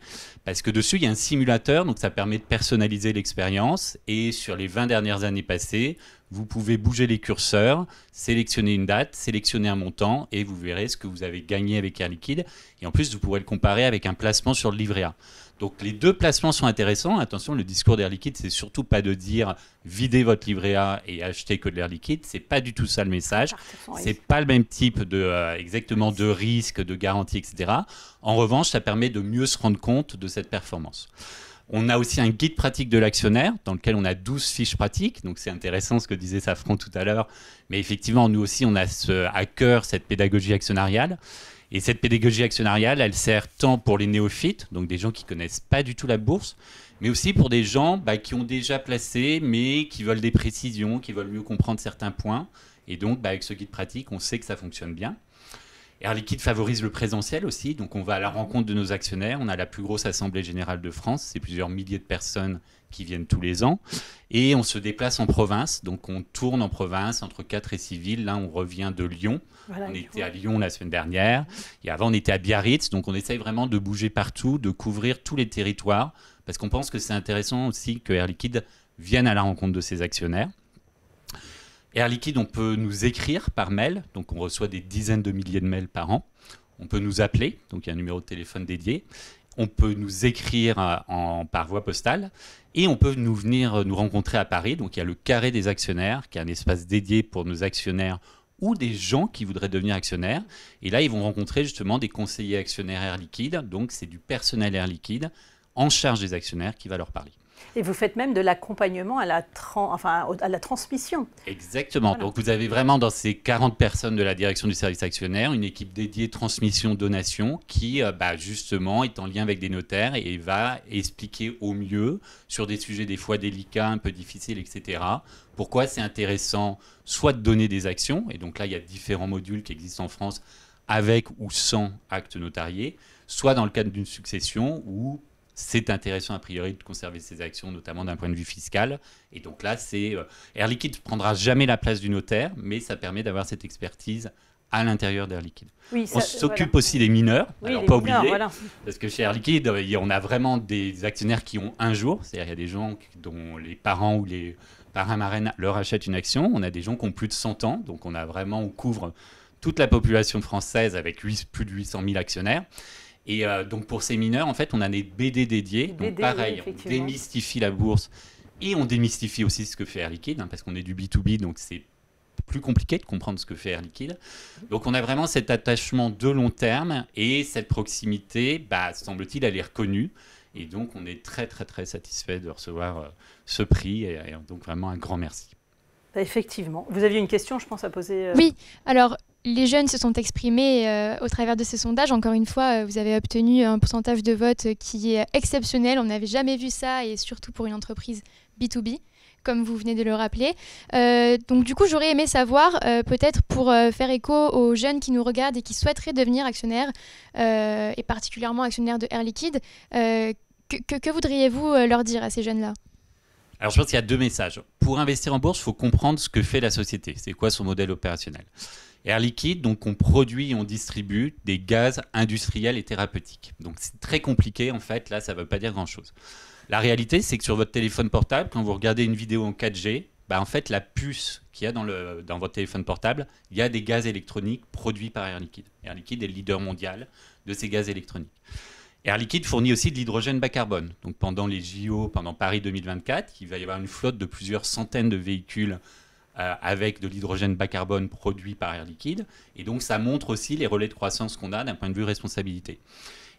S10: parce que dessus il y a un simulateur donc ça permet de personnaliser l'expérience et sur les 20 dernières années passées, vous pouvez bouger les curseurs, sélectionner une date, sélectionner un montant et vous verrez ce que vous avez gagné avec Air Liquide. Et en plus, vous pourrez le comparer avec un placement sur le livret A. Donc les deux placements sont intéressants. Attention, le discours d'Air Liquide, c'est surtout pas de dire videz votre livret A et achetez que de l'air liquide. C'est pas du tout ça le message. C'est pas le même type de euh, exactement de risque, de garantie, etc. En revanche, ça permet de mieux se rendre compte de cette performance. On a aussi un guide pratique de l'actionnaire dans lequel on a 12 fiches pratiques. Donc c'est intéressant ce que disait Safran tout à l'heure. Mais effectivement, nous aussi, on a ce, à cœur cette pédagogie actionnariale. Et cette pédagogie actionnariale, elle sert tant pour les néophytes, donc des gens qui connaissent pas du tout la bourse, mais aussi pour des gens bah, qui ont déjà placé, mais qui veulent des précisions, qui veulent mieux comprendre certains points. Et donc, bah, avec ce guide pratique, on sait que ça fonctionne bien. Air Liquide favorise le présentiel aussi, donc on va à la rencontre de nos actionnaires. On a la plus grosse assemblée générale de France, c'est plusieurs milliers de personnes qui viennent tous les ans. Et on se déplace en province, donc on tourne en province entre 4 et 6 villes. Là, on revient de Lyon. on était à Lyon la semaine dernière. Et avant, on était à Biarritz. Donc on essaye vraiment de bouger partout, de couvrir tous les territoires, parce qu'on pense que c'est intéressant aussi que Air Liquide vienne à la rencontre de ses actionnaires. Air Liquide, on peut nous écrire par mail, donc on reçoit des dizaines de milliers de mails par an. On peut nous appeler, donc il y a un numéro de téléphone dédié. On peut nous écrire euh, par voie postale et on peut nous venir euh, nous rencontrer à Paris. Donc il y a le carré des actionnaires, qui est un espace dédié pour nos actionnaires ou des gens qui voudraient devenir actionnaires. Et là, ils vont rencontrer justement des conseillers actionnaires Air Liquide. Donc c'est du personnel Air Liquide en charge des actionnaires qui va leur parler.
S1: Et vous faites même de l'accompagnement à, la enfin, à la transmission.
S10: Exactement. Donc vous avez vraiment dans ces 40 personnes de la direction du service actionnaire une équipe dédiée transmission-donation qui euh, bah, justement est en lien avec des notaires et va expliquer au mieux sur des sujets des fois délicats, un peu difficiles, etc. Pourquoi c'est intéressant soit de donner des actions, et donc là il y a différents modules qui existent en France avec ou sans acte notarié, soit dans le cadre d'une succession ou c'est intéressant a priori de conserver ces actions, notamment d'un point de vue fiscal. Et donc là, c'est euh, Air Liquide ne prendra jamais la place du notaire, mais ça permet d'avoir cette expertise à l'intérieur d'Air Liquide. on s'occupe aussi des mineurs, alors pas oublier, parce que chez Air Liquide, on a vraiment des actionnaires qui ont un jour, c'est-à-dire il y a des gens dont les parents ou les parrains marraines leur achètent une action, on a des gens qui ont plus de 100 ans, donc on a vraiment, on couvre toute la population française avec plus de 800 000 actionnaires. Et euh, donc pour ces mineurs, en fait, on a des BD dédiés. donc pareil, on démystifie la bourse Et on démystifie aussi ce que fait Air Liquide, hein, parce qu'on est du B2B, donc c'est plus compliqué de comprendre ce que fait Air Liquide. Donc on a vraiment cet attachement de long terme et cette proximité, bah, semble-t-il, elle est reconnue. Et donc on est très très très satisfait de recevoir euh, ce prix et, donc vraiment un grand merci.
S1: Bah, effectivement. Vous aviez une question, je pense, à poser
S4: euh, Oui, alors les jeunes se sont exprimés euh, au travers de ces sondages. Encore une fois, vous avez obtenu un pourcentage de vote qui est exceptionnel. On n'avait jamais vu ça, et surtout pour une entreprise B2B comme vous venez de le rappeler. Euh, donc du coup, j'aurais aimé savoir, euh, peut-être pour euh, faire écho aux jeunes qui nous regardent et qui souhaiteraient devenir actionnaires, et particulièrement actionnaires de Air Liquide, que, voudriez-vous leur dire à ces jeunes-là?
S10: Alors je pense qu'il y a deux messages. Pour investir en bourse, il faut comprendre ce que fait la société. C'est quoi son modèle opérationnel? Air Liquide, donc on produit et on distribue des gaz industriels et thérapeutiques. Donc c'est très compliqué en fait, là ça ne veut pas dire grand-chose. La réalité, c'est que sur votre téléphone portable, quand vous regardez une vidéo en 4G, bah en fait, la puce qu'il y a dans, votre téléphone portable, il y a des gaz électroniques produits par Air Liquide. Air Liquide est le leader mondial de ces gaz électroniques. Air Liquide fournit aussi de l'hydrogène bas carbone. Donc pendant les JO, pendant Paris 2024, il va y avoir une flotte de plusieurs centaines de véhicules euh, avec de l'hydrogène bas carbone produit par Air Liquide. Et donc ça montre aussi les relais de croissance qu'on a d'un point de vue responsabilité.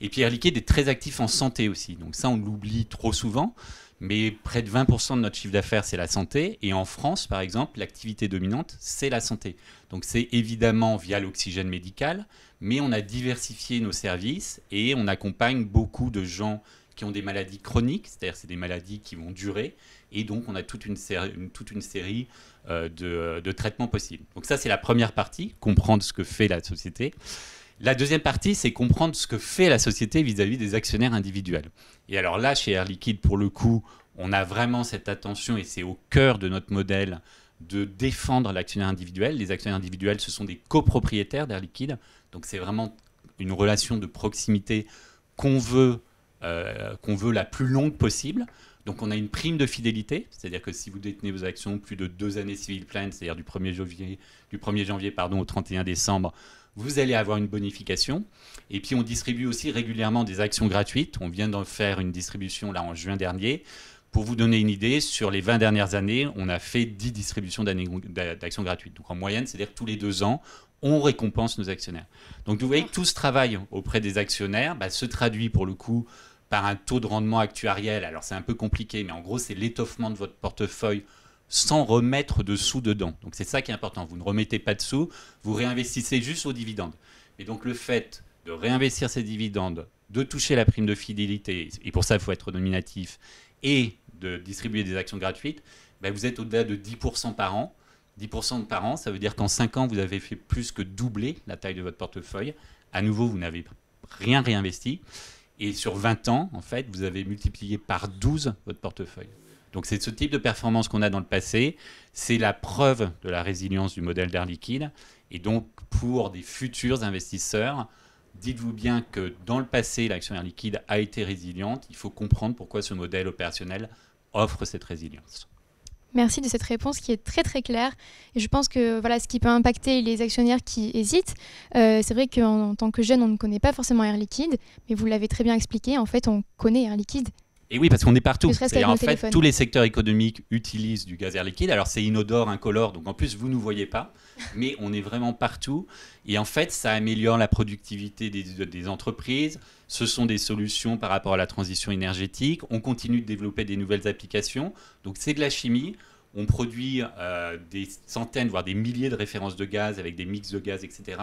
S10: Et puis Air Liquide est très actif en santé aussi. Donc ça, on l'oublie trop souvent. Mais près de 20% de notre chiffre d'affaires, c'est la santé. Et en France, par exemple, l'activité dominante, c'est la santé. Donc c'est évidemment via l'oxygène médical, mais on a diversifié nos services et on accompagne beaucoup de gens qui ont des maladies chroniques, c'est-à-dire c'est des maladies qui vont durer. Et donc on a toute une série, toute une série de, de traitements possibles. Donc ça, c'est la première partie, comprendre ce que fait la société. La deuxième partie, c'est comprendre ce que fait la société vis-à-vis des actionnaires individuels. Et alors là, chez Air Liquide, pour le coup, on a vraiment cette attention, et c'est au cœur de notre modèle, de défendre l'actionnaire individuel. Les actionnaires individuels, ce sont des copropriétaires d'Air Liquide. Donc c'est vraiment une relation de proximité qu'on veut, euh, qu'on veut la plus longue possible. Donc on a une prime de fidélité, c'est-à-dire que si vous détenez vos actions plus de deux années civil plan, c'est-à-dire du 1er janvier, du 1er janvier pardon, au 31 décembre, vous allez avoir une bonification. Et puis on distribue aussi régulièrement des actions gratuites. On vient d'en faire une distribution là en juin dernier. Pour vous donner une idée, sur les 20 dernières années, on a fait 10 distributions d'actions gratuites. Donc en moyenne, c'est-à-dire tous les deux ans, on récompense nos actionnaires. Donc vous voyez que tout ce travail auprès des actionnaires bah, se traduit pour le coup par un taux de rendement actuariel. Alors c'est un peu compliqué, mais en gros c'est l'étoffement de votre portefeuille sans remettre de sous dedans. Donc c'est ça qui est important. Vous ne remettez pas de sous, vous réinvestissez juste aux dividendes. Et donc le fait de réinvestir ces dividendes, de toucher la prime de fidélité, et pour ça il faut être nominatif, et de distribuer des actions gratuites, ben, vous êtes au-delà de 10% par an. 10% par an, ça veut dire qu'en 5 ans, vous avez fait plus que doubler la taille de votre portefeuille. À nouveau, vous n'avez rien réinvesti. Et sur 20 ans, en fait, vous avez multiplié par 12 votre portefeuille. Donc c'est ce type de performance qu'on a dans le passé. C'est la preuve de la résilience du modèle d'air liquide. Et donc pour des futurs investisseurs, dites-vous bien que dans le passé, l'action Air Liquide a été résiliente. Il faut comprendre pourquoi ce modèle opérationnel offre cette résilience.
S4: Merci de cette réponse qui est très très claire. Et je pense que voilà ce qui peut impacter les actionnaires qui hésitent. Euh, c'est vrai qu'en tant que jeune, on ne connaît pas forcément Air Liquide, mais vous l'avez très bien expliqué. En fait, on connaît Air Liquide.
S10: Et oui, parce qu'on est partout. en fait, tous les secteurs économiques utilisent du gaz air liquide. Alors c'est inodore, incolore, donc en plus vous ne nous voyez pas, mais on est vraiment partout. Et en fait, ça améliore la productivité des, des, entreprises. Ce sont des solutions par rapport à la transition énergétique. On continue de développer des nouvelles applications. Donc c'est de la chimie. On produit euh, des centaines, voire des milliers de références de gaz avec des mix de gaz, etc.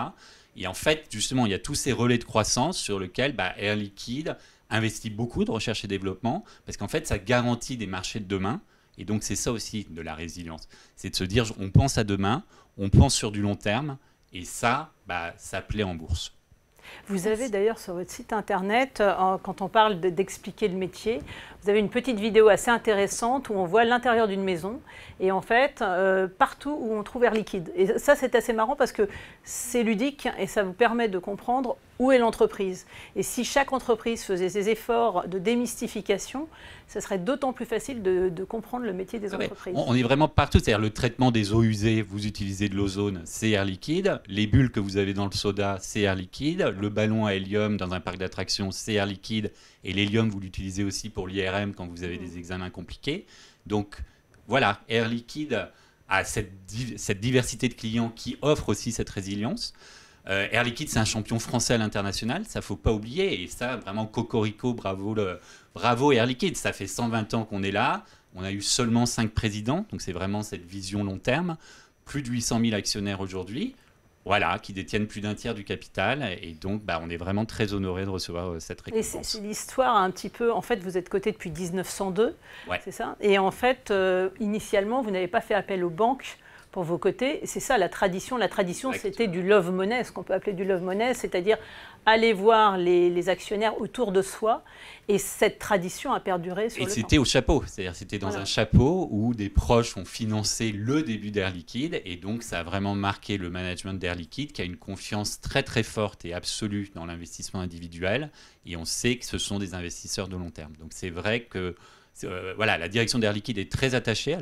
S10: Et en fait, justement, il y a tous ces relais de croissance sur lesquels bah, Air Liquide investit beaucoup de recherche et développement, parce qu'en fait, ça garantit des marchés de demain. Et donc, c'est ça aussi de la résilience. C'est de se dire, on pense à demain, on pense sur du long terme, et ça, bah, ça plaît en bourse.
S1: Vous avez d'ailleurs sur votre site internet, euh, quand on parle d'expliquer le métier, vous avez une petite vidéo assez intéressante où on voit l'intérieur d'une maison et en fait euh, partout où on trouve air liquide. Et ça c'est assez marrant parce que c'est ludique et ça vous permet de comprendre où est l'entreprise. Et si chaque entreprise faisait ses efforts de démystification, ce serait d'autant plus facile de, comprendre le métier des entreprises.
S10: On est vraiment partout, c'est-à-dire le traitement des eaux usées, vous utilisez de l'ozone, c'est air liquide. Les bulles que vous avez dans le soda, c'est air liquide. Le ballon à hélium dans un parc d'attractions, c'est air liquide. Et l'hélium, vous l'utilisez aussi pour l'IRM quand vous avez des examens compliqués. Donc voilà, Air Liquide cette, cette diversité de clients qui offre aussi cette résilience. Euh, Air Liquide, c'est un champion français à l'international, ça faut pas oublier. Et ça, vraiment, cocorico, bravo, le, bravo Air Liquide. Ça fait 120 ans qu'on est là. On a eu seulement 5 présidents, donc c'est vraiment cette vision long terme. Plus de 800 000 actionnaires aujourd'hui voilà, qui détiennent plus d'un tiers du capital. Et donc, bah, on est vraiment très honoré de recevoir euh, cette récompense.
S1: c'est l'histoire un petit peu. En fait, vous êtes coté depuis 1902, c'est ça? Et en fait, euh, initialement, vous n'avez pas fait appel aux banques pour vos côtés. C'est ça la tradition. La tradition, c'était du love money, ce qu'on peut appeler du love money, c'est-à-dire aller voir les, actionnaires autour de soi. Et cette tradition a perduré sur.
S10: Et c'était au chapeau, c'est-à-dire c'était dans un chapeau où des proches ont financé le début d'Air Liquide. Et donc, ça a vraiment marqué le management d'Air Liquide qui a une confiance très très forte et absolue dans l'investissement individuel. Et on sait que ce sont des investisseurs de long terme. Donc, c'est vrai que euh, voilà, la direction d'Air Liquide est très attachée à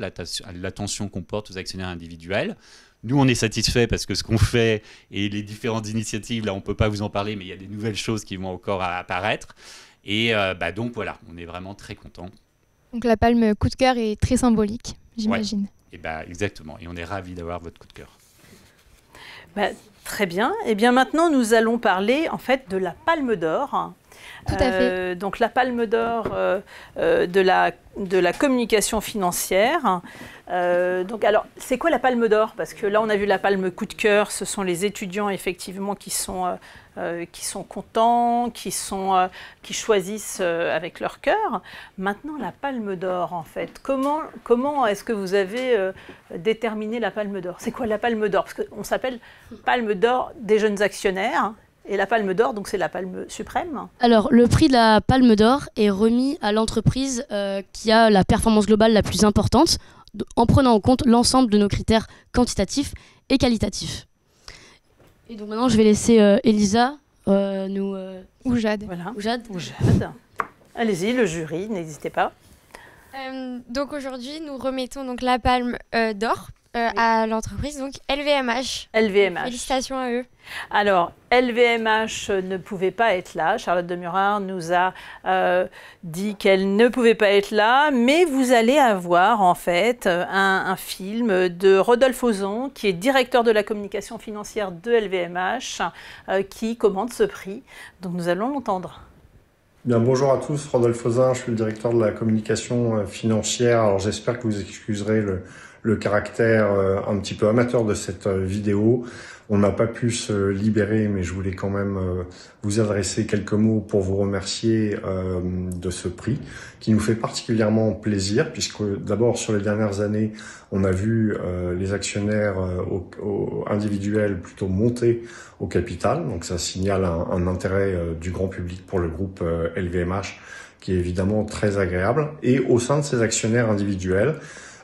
S10: l'attention qu'on porte aux actionnaires individuels. Nous, on est satisfait parce que ce qu'on fait et les différentes initiatives, là, on ne peut pas vous en parler, mais il y a des nouvelles choses qui vont encore apparaître. Et euh, bah, donc voilà, on est vraiment très content.
S4: Donc la palme coup de cœur est très symbolique, j'imagine.
S10: Et bah, exactement. Et on est ravis d'avoir votre coup de cœur.
S1: Bah, très bien. Et eh bien maintenant, nous allons parler en fait de la palme d'or. Euh, donc la palme d'or euh, euh, de, la, de la communication financière. donc alors, c'est quoi la palme d'or? Parce que là, on a vu la palme coup de cœur. Ce sont les étudiants effectivement qui sont, qui sont contents, qui, sont, qui choisissent avec leur cœur. Maintenant, la palme d'or, en fait. Comment, comment est-ce que vous avez déterminé la palme d'or? C'est quoi la palme d'or? Parce qu'on s'appelle palme d'or des jeunes actionnaires. Et la Palme d'Or, donc c'est la Palme suprême
S9: Alors, le prix de la Palme d'Or est remis à l'entreprise euh, qui a la performance globale la plus importante, en prenant en compte l'ensemble de nos critères quantitatifs et qualitatifs. Et donc maintenant, je vais laisser euh, Elisa euh, nous...
S4: ou Jade.
S1: Voilà.
S9: Ou Jade.
S1: Ou Jade. Allez-y, le jury, n'hésitez pas.
S7: donc aujourd'hui, nous remettons donc la Palme d'Or euh, à l'entreprise, donc LVMH.
S1: LVMH.
S7: Félicitations à eux.
S1: Alors, LVMH ne pouvait pas être là. Charlotte de Murat nous a euh, dit qu'elle ne pouvait pas être là, mais vous allez avoir en fait un, film de Rodolphe Ozon, qui est directeur de la communication financière de LVMH, euh, qui commande ce prix. Donc nous allons l'entendre.
S11: Bien, bonjour à tous, Rodolphe Ozon, je suis le directeur de la communication financière. Alors j'espère que vous excuserez le, le caractère euh, un petit peu amateur de cette euh, vidéo. On n'a pas pu se libérer, mais je voulais quand même euh, vous adresser quelques mots pour vous remercier de ce prix, qui nous fait particulièrement plaisir, puisque d'abord sur les dernières années, on a vu les actionnaires individuels plutôt monter au capital, donc ça signale un, un intérêt du grand public pour le groupe LVMH, qui est évidemment très agréable. Et au sein de ces actionnaires individuels,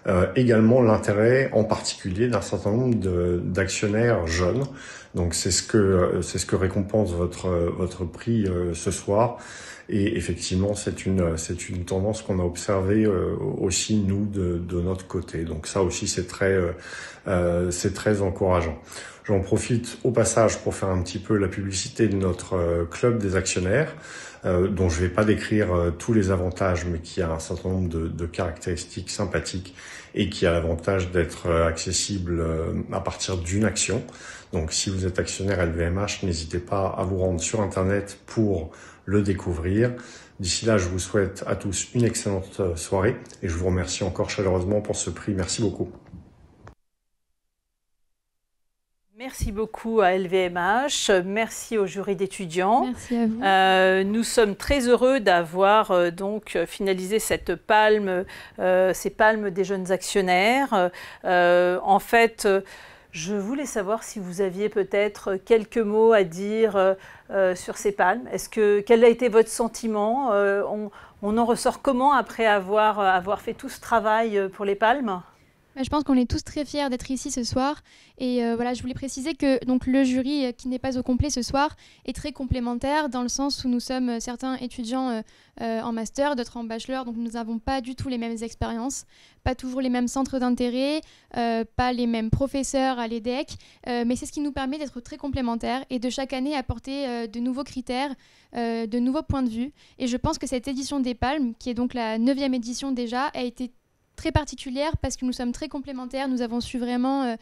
S11: euh, également l'intérêt en particulier d'un certain nombre d'actionnaires jeunes. Donc c'est ce que c'est ce que récompense votre votre prix euh, ce soir. Et effectivement, c'est une c'est une tendance qu'on a observée aussi nous de, de notre côté. Donc ça aussi c'est très c'est très encourageant. J'en profite au passage pour faire un petit peu la publicité de notre club des actionnaires. Euh, dont je ne vais pas décrire euh, tous les avantages, mais qui a un certain nombre de, de caractéristiques sympathiques et qui a l'avantage d'être euh, accessible à partir d'une action. Donc si vous êtes actionnaire LVMH, n'hésitez pas à vous rendre sur Internet pour le découvrir. D'ici là, je vous souhaite à tous une excellente soirée et je vous remercie encore chaleureusement pour ce prix. Merci beaucoup.
S1: Merci beaucoup à LVMH, merci au jury d'étudiants.
S4: Merci à vous.
S1: Euh, nous sommes très heureux d'avoir euh, donc finalisé cette palme, euh, ces palmes des jeunes actionnaires. en fait, je voulais savoir si vous aviez peut-être quelques mots à dire sur ces palmes. Est-ce que quel a été votre sentiment on, on, en ressort comment après avoir fait tout ce travail pour les palmes?
S4: Je pense qu'on est tous très fiers d'être ici ce soir. Et euh, voilà, je voulais préciser que donc, le jury euh, qui n'est pas au complet ce soir est très complémentaire dans le sens où nous sommes euh, certains étudiants en master, d'autres en bachelor. Donc nous n'avons pas du tout les mêmes expériences, pas toujours les mêmes centres d'intérêt, pas les mêmes professeurs à l'EDEC. mais c'est ce qui nous permet d'être très complémentaires et de chaque année apporter de nouveaux critères, de nouveaux points de vue. Et je pense que cette édition des Palmes, qui est donc la neuvième édition déjà, a été très particulière parce que nous sommes très complémentaires. Nous avons su vraiment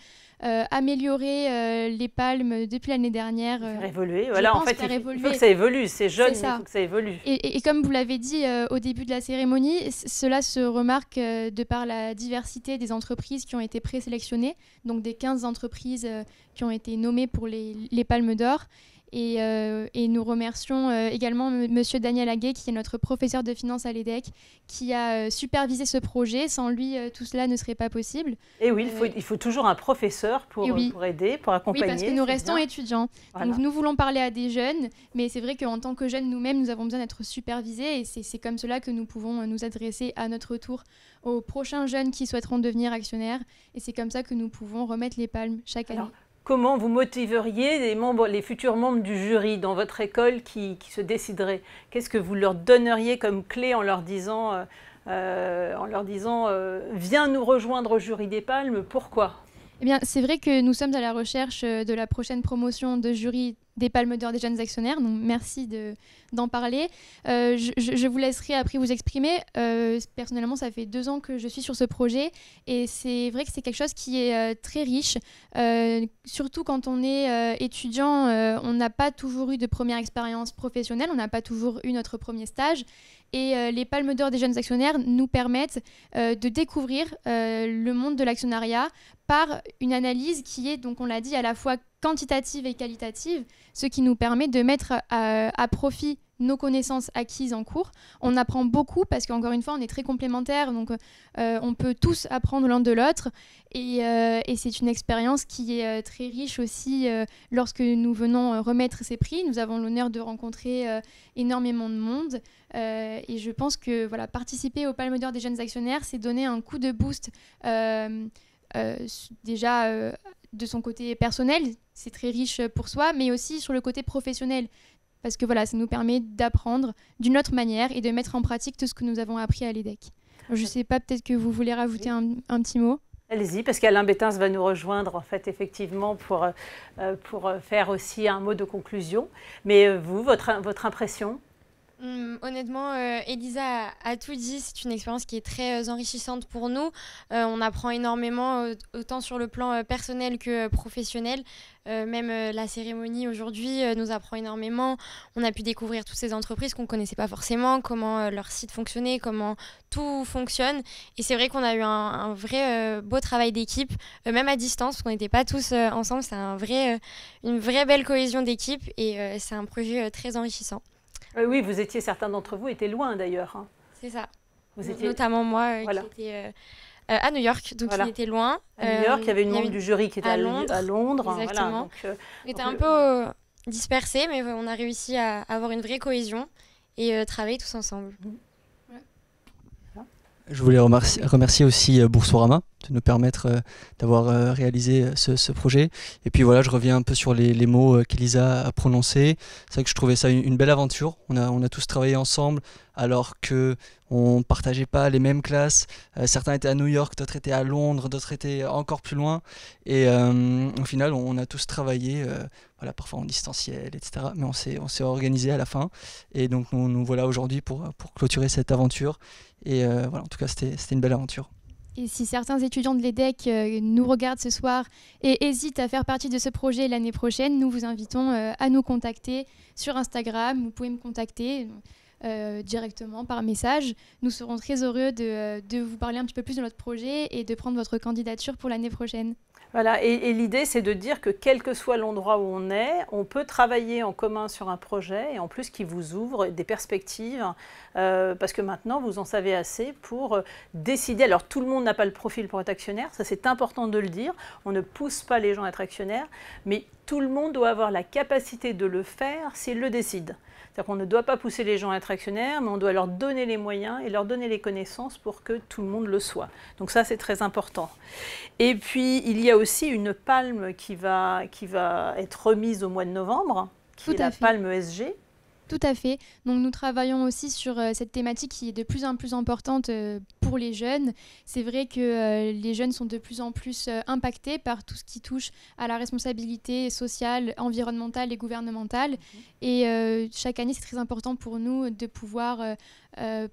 S4: euh, améliorer euh, les palmes depuis l'année dernière.
S1: Faire évoluer, voilà, en fait, il, faut que ça évolue, c'est jeune, il faut que ça évolue.
S4: Et, comme vous l'avez dit au début de la cérémonie, cela se remarque de par la diversité des entreprises qui ont été présélectionnées, donc des 15 entreprises qui ont été nommées pour les, les palmes d'or. Euh, et, nous remercions euh, également Monsieur Daniel Aguet, qui est notre professeur de finance à l'EDEC, qui a euh, supervisé ce projet. Sans lui, tout cela ne serait pas possible.
S1: Et oui, il faut, il faut toujours un professeur pour, pour, aider, pour accompagner.
S4: Oui, parce que nous restons étudiants. Donc nous voulons parler à des jeunes, mais c'est vrai qu'en tant que jeunes nous-mêmes, nous avons besoin d'être supervisés. Et c'est comme cela que nous pouvons nous adresser à notre tour aux prochains jeunes qui souhaiteront devenir actionnaires. Et c'est comme ça que nous pouvons remettre les palmes chaque année
S1: comment vous motiveriez les, futurs membres du jury dans votre école qui, se décideraient? Qu'est-ce que vous leur donneriez comme clé en leur disant, euh, euh, euh, viens nous rejoindre au jury des Palmes Pourquoi?
S4: Eh bien, c'est vrai que nous sommes à la recherche de la prochaine promotion de jury des Palmes d'Or des jeunes actionnaires. Donc merci d'en parler. Euh, je, vous laisserai après vous exprimer. Euh, personnellement, ça fait deux ans que je suis sur ce projet et c'est vrai que c'est quelque chose qui est euh, très riche. surtout quand on est étudiant, on n'a pas toujours eu de première expérience professionnelle, on n'a pas toujours eu notre premier stage. Et les palmes d'or des jeunes actionnaires nous permettent de découvrir le monde de l'actionnariat par une analyse qui est, donc on l'a dit, à la fois quantitative et qualitative, ce qui nous permet de mettre à, profit nos connaissances acquises en cours. On apprend beaucoup parce qu'encore une fois, on est très complémentaires, donc euh, on peut tous apprendre l'un de l'autre. Et, euh, c'est une expérience qui est euh, très riche aussi lorsque nous venons remettre ces prix. Nous avons l'honneur de rencontrer énormément de monde. et je pense que voilà, participer au Palme d'Or des jeunes actionnaires, c'est donner un coup de boost déjà de son côté personnel, c'est très riche pour soi, mais aussi sur le côté professionnel. Parce que voilà, ça nous permet d'apprendre d'une autre manière et de mettre en pratique tout ce que nous avons appris à l'EDEC. Je ne sais pas, peut-être que vous voulez rajouter un, petit mot
S1: Allez-y, parce qu'Alain Bétins va nous rejoindre, en fait, effectivement, pour, euh, pour faire aussi un mot de conclusion. Mais euh, vous, votre, votre impression?
S7: Hum, honnêtement, euh, Elisa a, tout dit. C'est une expérience qui est très euh, enrichissante pour nous. Euh, on apprend énormément, autant sur le plan personnel que professionnel. même la cérémonie aujourd'hui nous apprend énormément. On a pu découvrir toutes ces entreprises qu'on ne connaissait pas forcément, comment leur site fonctionnait, comment tout fonctionne. Et c'est vrai qu'on a eu un, vrai beau travail d'équipe, même à distance, parce qu'on n'était pas tous ensemble. C'est un vrai, une vraie belle cohésion d'équipe et c'est un projet très enrichissant.
S1: Euh, oui, vous étiez, certains d'entre vous étaient loin d'ailleurs. Hein.
S7: C'est ça. Vous étiez... Notamment moi euh, qui étais euh, à New York, donc il était loin.
S1: À New York, il y avait une membre du jury qui était à Londres. À
S7: Londres Exactement. on était un peu dispersés, mais on a réussi à avoir une vraie cohésion et travailler tous ensemble. Mmh.
S5: Je voulais remercier, aussi Boursorama de nous permettre d'avoir réalisé ce, projet. Et puis voilà, je reviens un peu sur les, mots qu'Elisa a prononcés. C'est vrai que je trouvais ça une, belle aventure. On a, on a tous travaillé ensemble alors que on partageait pas les mêmes classes. certains étaient à New York, d'autres étaient à Londres, d'autres étaient encore plus loin. Et au final, on, a tous travaillé, voilà, parfois en distanciel, etc. Mais on s'est, on s'est organisé à la fin. Et donc nous, nous voilà aujourd'hui pour, pour clôturer cette aventure. Et voilà, en tout cas, c'était, c'était une belle aventure.
S4: Et si certains étudiants de l'EDEC euh, nous regardent ce soir et hésitent à faire partie de ce projet l'année prochaine, nous vous invitons euh, à nous contacter sur Instagram. Vous pouvez me contacter euh, directement par message. Nous serons très heureux de, de vous parler un petit peu plus de notre projet et de prendre votre candidature pour l'année prochaine.
S1: Voilà, et, l'idée c'est de dire que quel que soit l'endroit où on est, on peut travailler en commun sur un projet et en plus qui vous ouvre des perspectives, euh, parce que maintenant vous en savez assez pour euh, décider. Alors tout le monde n'a pas le profil pour être actionnaire, ça c'est important de le dire, on ne pousse pas les gens à être actionnaires, mais tout le monde doit avoir la capacité de le faire s'il le décide. C'est-à-dire qu'on ne doit pas pousser les gens à être actionnaires, mais on doit leur donner les moyens et leur donner les connaissances pour que tout le monde le soit. Donc ça, c'est très important. Et puis, il y a aussi une palme qui va, qui va être remise au mois de novembre, qui est la palme ESG.
S4: Tout à fait. Donc nous travaillons aussi sur euh, cette thématique qui est de plus en plus importante euh, pour les jeunes. C'est vrai que euh, les jeunes sont de plus en plus impactés par tout ce qui touche à la responsabilité sociale, environnementale et gouvernementale. Mhm. Et chaque année, c'est très important pour nous de pouvoir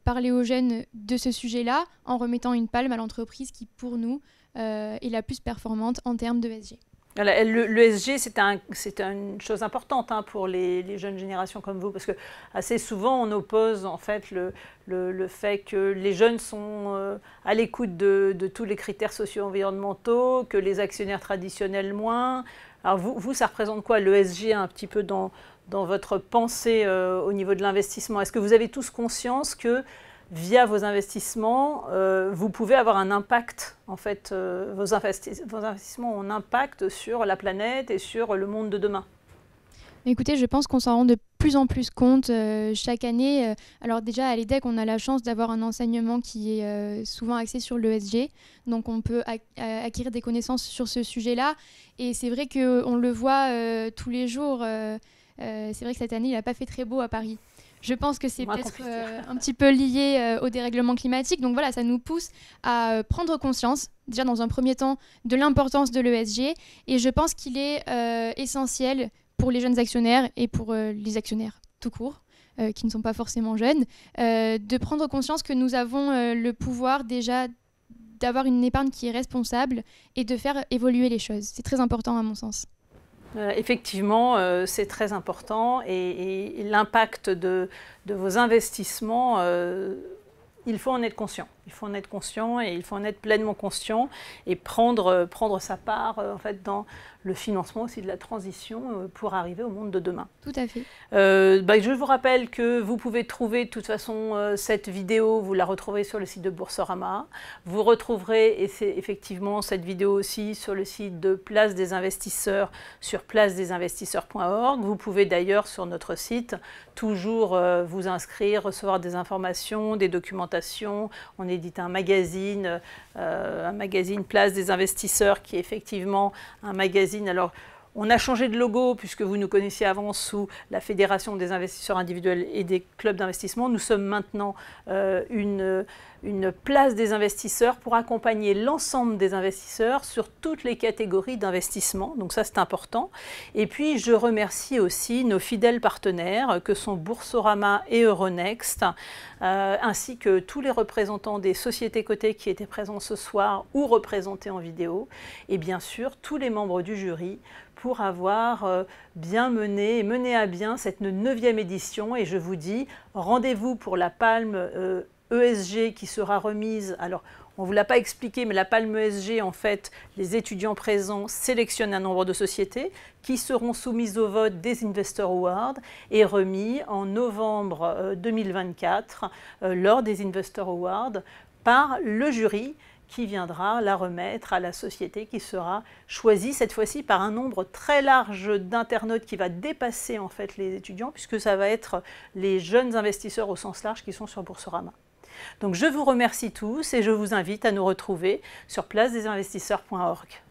S4: parler aux jeunes de ce sujet-là en remettant une palme à l'entreprise qui, pour nous, est la plus performante en termes de SG.
S1: L'ESG, c'est un, une chose importante hein, pour les, jeunes générations comme vous, parce que assez souvent, on oppose en fait le, le, fait que les jeunes sont euh, à l'écoute de, de, tous les critères socio-environnementaux, que les actionnaires traditionnels moins. Alors vous, vous ça représente quoi l'ESG un petit peu dans, dans votre pensée euh, au niveau de l'investissement? Est-ce que vous avez tous conscience que via vos investissements, euh, vous pouvez avoir un impact, en fait, euh, vos, investissements ont un impact sur la planète et sur le monde de demain.
S4: Écoutez, je pense qu'on s'en rend de plus en plus compte euh, chaque année. alors déjà, à l'EDEC, on a la chance d'avoir un enseignement qui est souvent axé sur l'ESG, donc on peut acquérir des connaissances sur ce sujet-là. Et c'est vrai qu'on le voit tous les jours. c'est vrai que cette année, il n'a pas fait très beau à Paris. Je pense que c'est peut-être euh, un petit peu lié euh, au dérèglement climatique. Donc voilà, ça nous pousse à euh, prendre conscience, déjà dans un premier temps, de l'importance de l'ESG. Et je pense qu'il est essentiel pour les jeunes actionnaires et pour les actionnaires tout court. qui ne sont pas forcément jeunes, de prendre conscience que nous avons le pouvoir déjà d'avoir une épargne qui est responsable et de faire évoluer les choses. C'est très important à mon sens.
S1: Euh, effectivement, euh, c'est très important et, l'impact de, vos investissements, euh, il faut en être conscient. Il faut en être conscient et il faut en être pleinement conscient et prendre, prendre sa part en fait, dans, le financement aussi de la transition euh, pour arriver au monde de demain.
S4: Tout à fait.
S1: Euh, bah, je vous rappelle que vous pouvez trouver de toute façon euh, cette vidéo, vous la retrouverez sur le site de Boursorama. Vous retrouverez et c'est effectivement cette vidéo aussi sur le site de Place des investisseurs sur placedésinvestisseurs.org. Vous pouvez d'ailleurs sur notre site toujours vous inscrire, recevoir des informations, des documentations. On édite un magazine, un magazine Place des investisseurs qui est effectivement un magazine alors, on a changé de logo puisque vous nous connaissiez avant sous la Fédération des investisseurs individuels et des clubs d'investissement. Nous sommes maintenant euh, une, une place des investisseurs pour accompagner l'ensemble des investisseurs sur toutes les catégories d'investissement. Donc ça, c'est important. Et puis, je remercie aussi nos fidèles partenaires que sont Boursorama et Euronext, euh, ainsi que tous les représentants des sociétés cotées qui étaient présents ce soir ou représentés en vidéo, et bien sûr tous les membres du jury pour avoir euh, bien mené et mené à bien cette neuvième édition. Et je vous dis, rendez-vous pour la palme euh, e qui sera remise. Alors, on ne vous l'a pas expliqué, mais la palme ESG, en fait, les étudiants présents sélectionnent un nombre de sociétés qui seront soumises au vote des Investor Awards et remis en novembre 2024 euh, lors des Investor Awards par le jury qui viendra la remettre à la société qui sera choisie cette fois-ci par un nombre très large d'internautes qui va dépasser en fait les étudiants puisque ça va être les jeunes investisseurs au sens large qui sont sur Boursorama. Donc je vous remercie tous et je vous invite à nous retrouver sur place des investisseurs.org.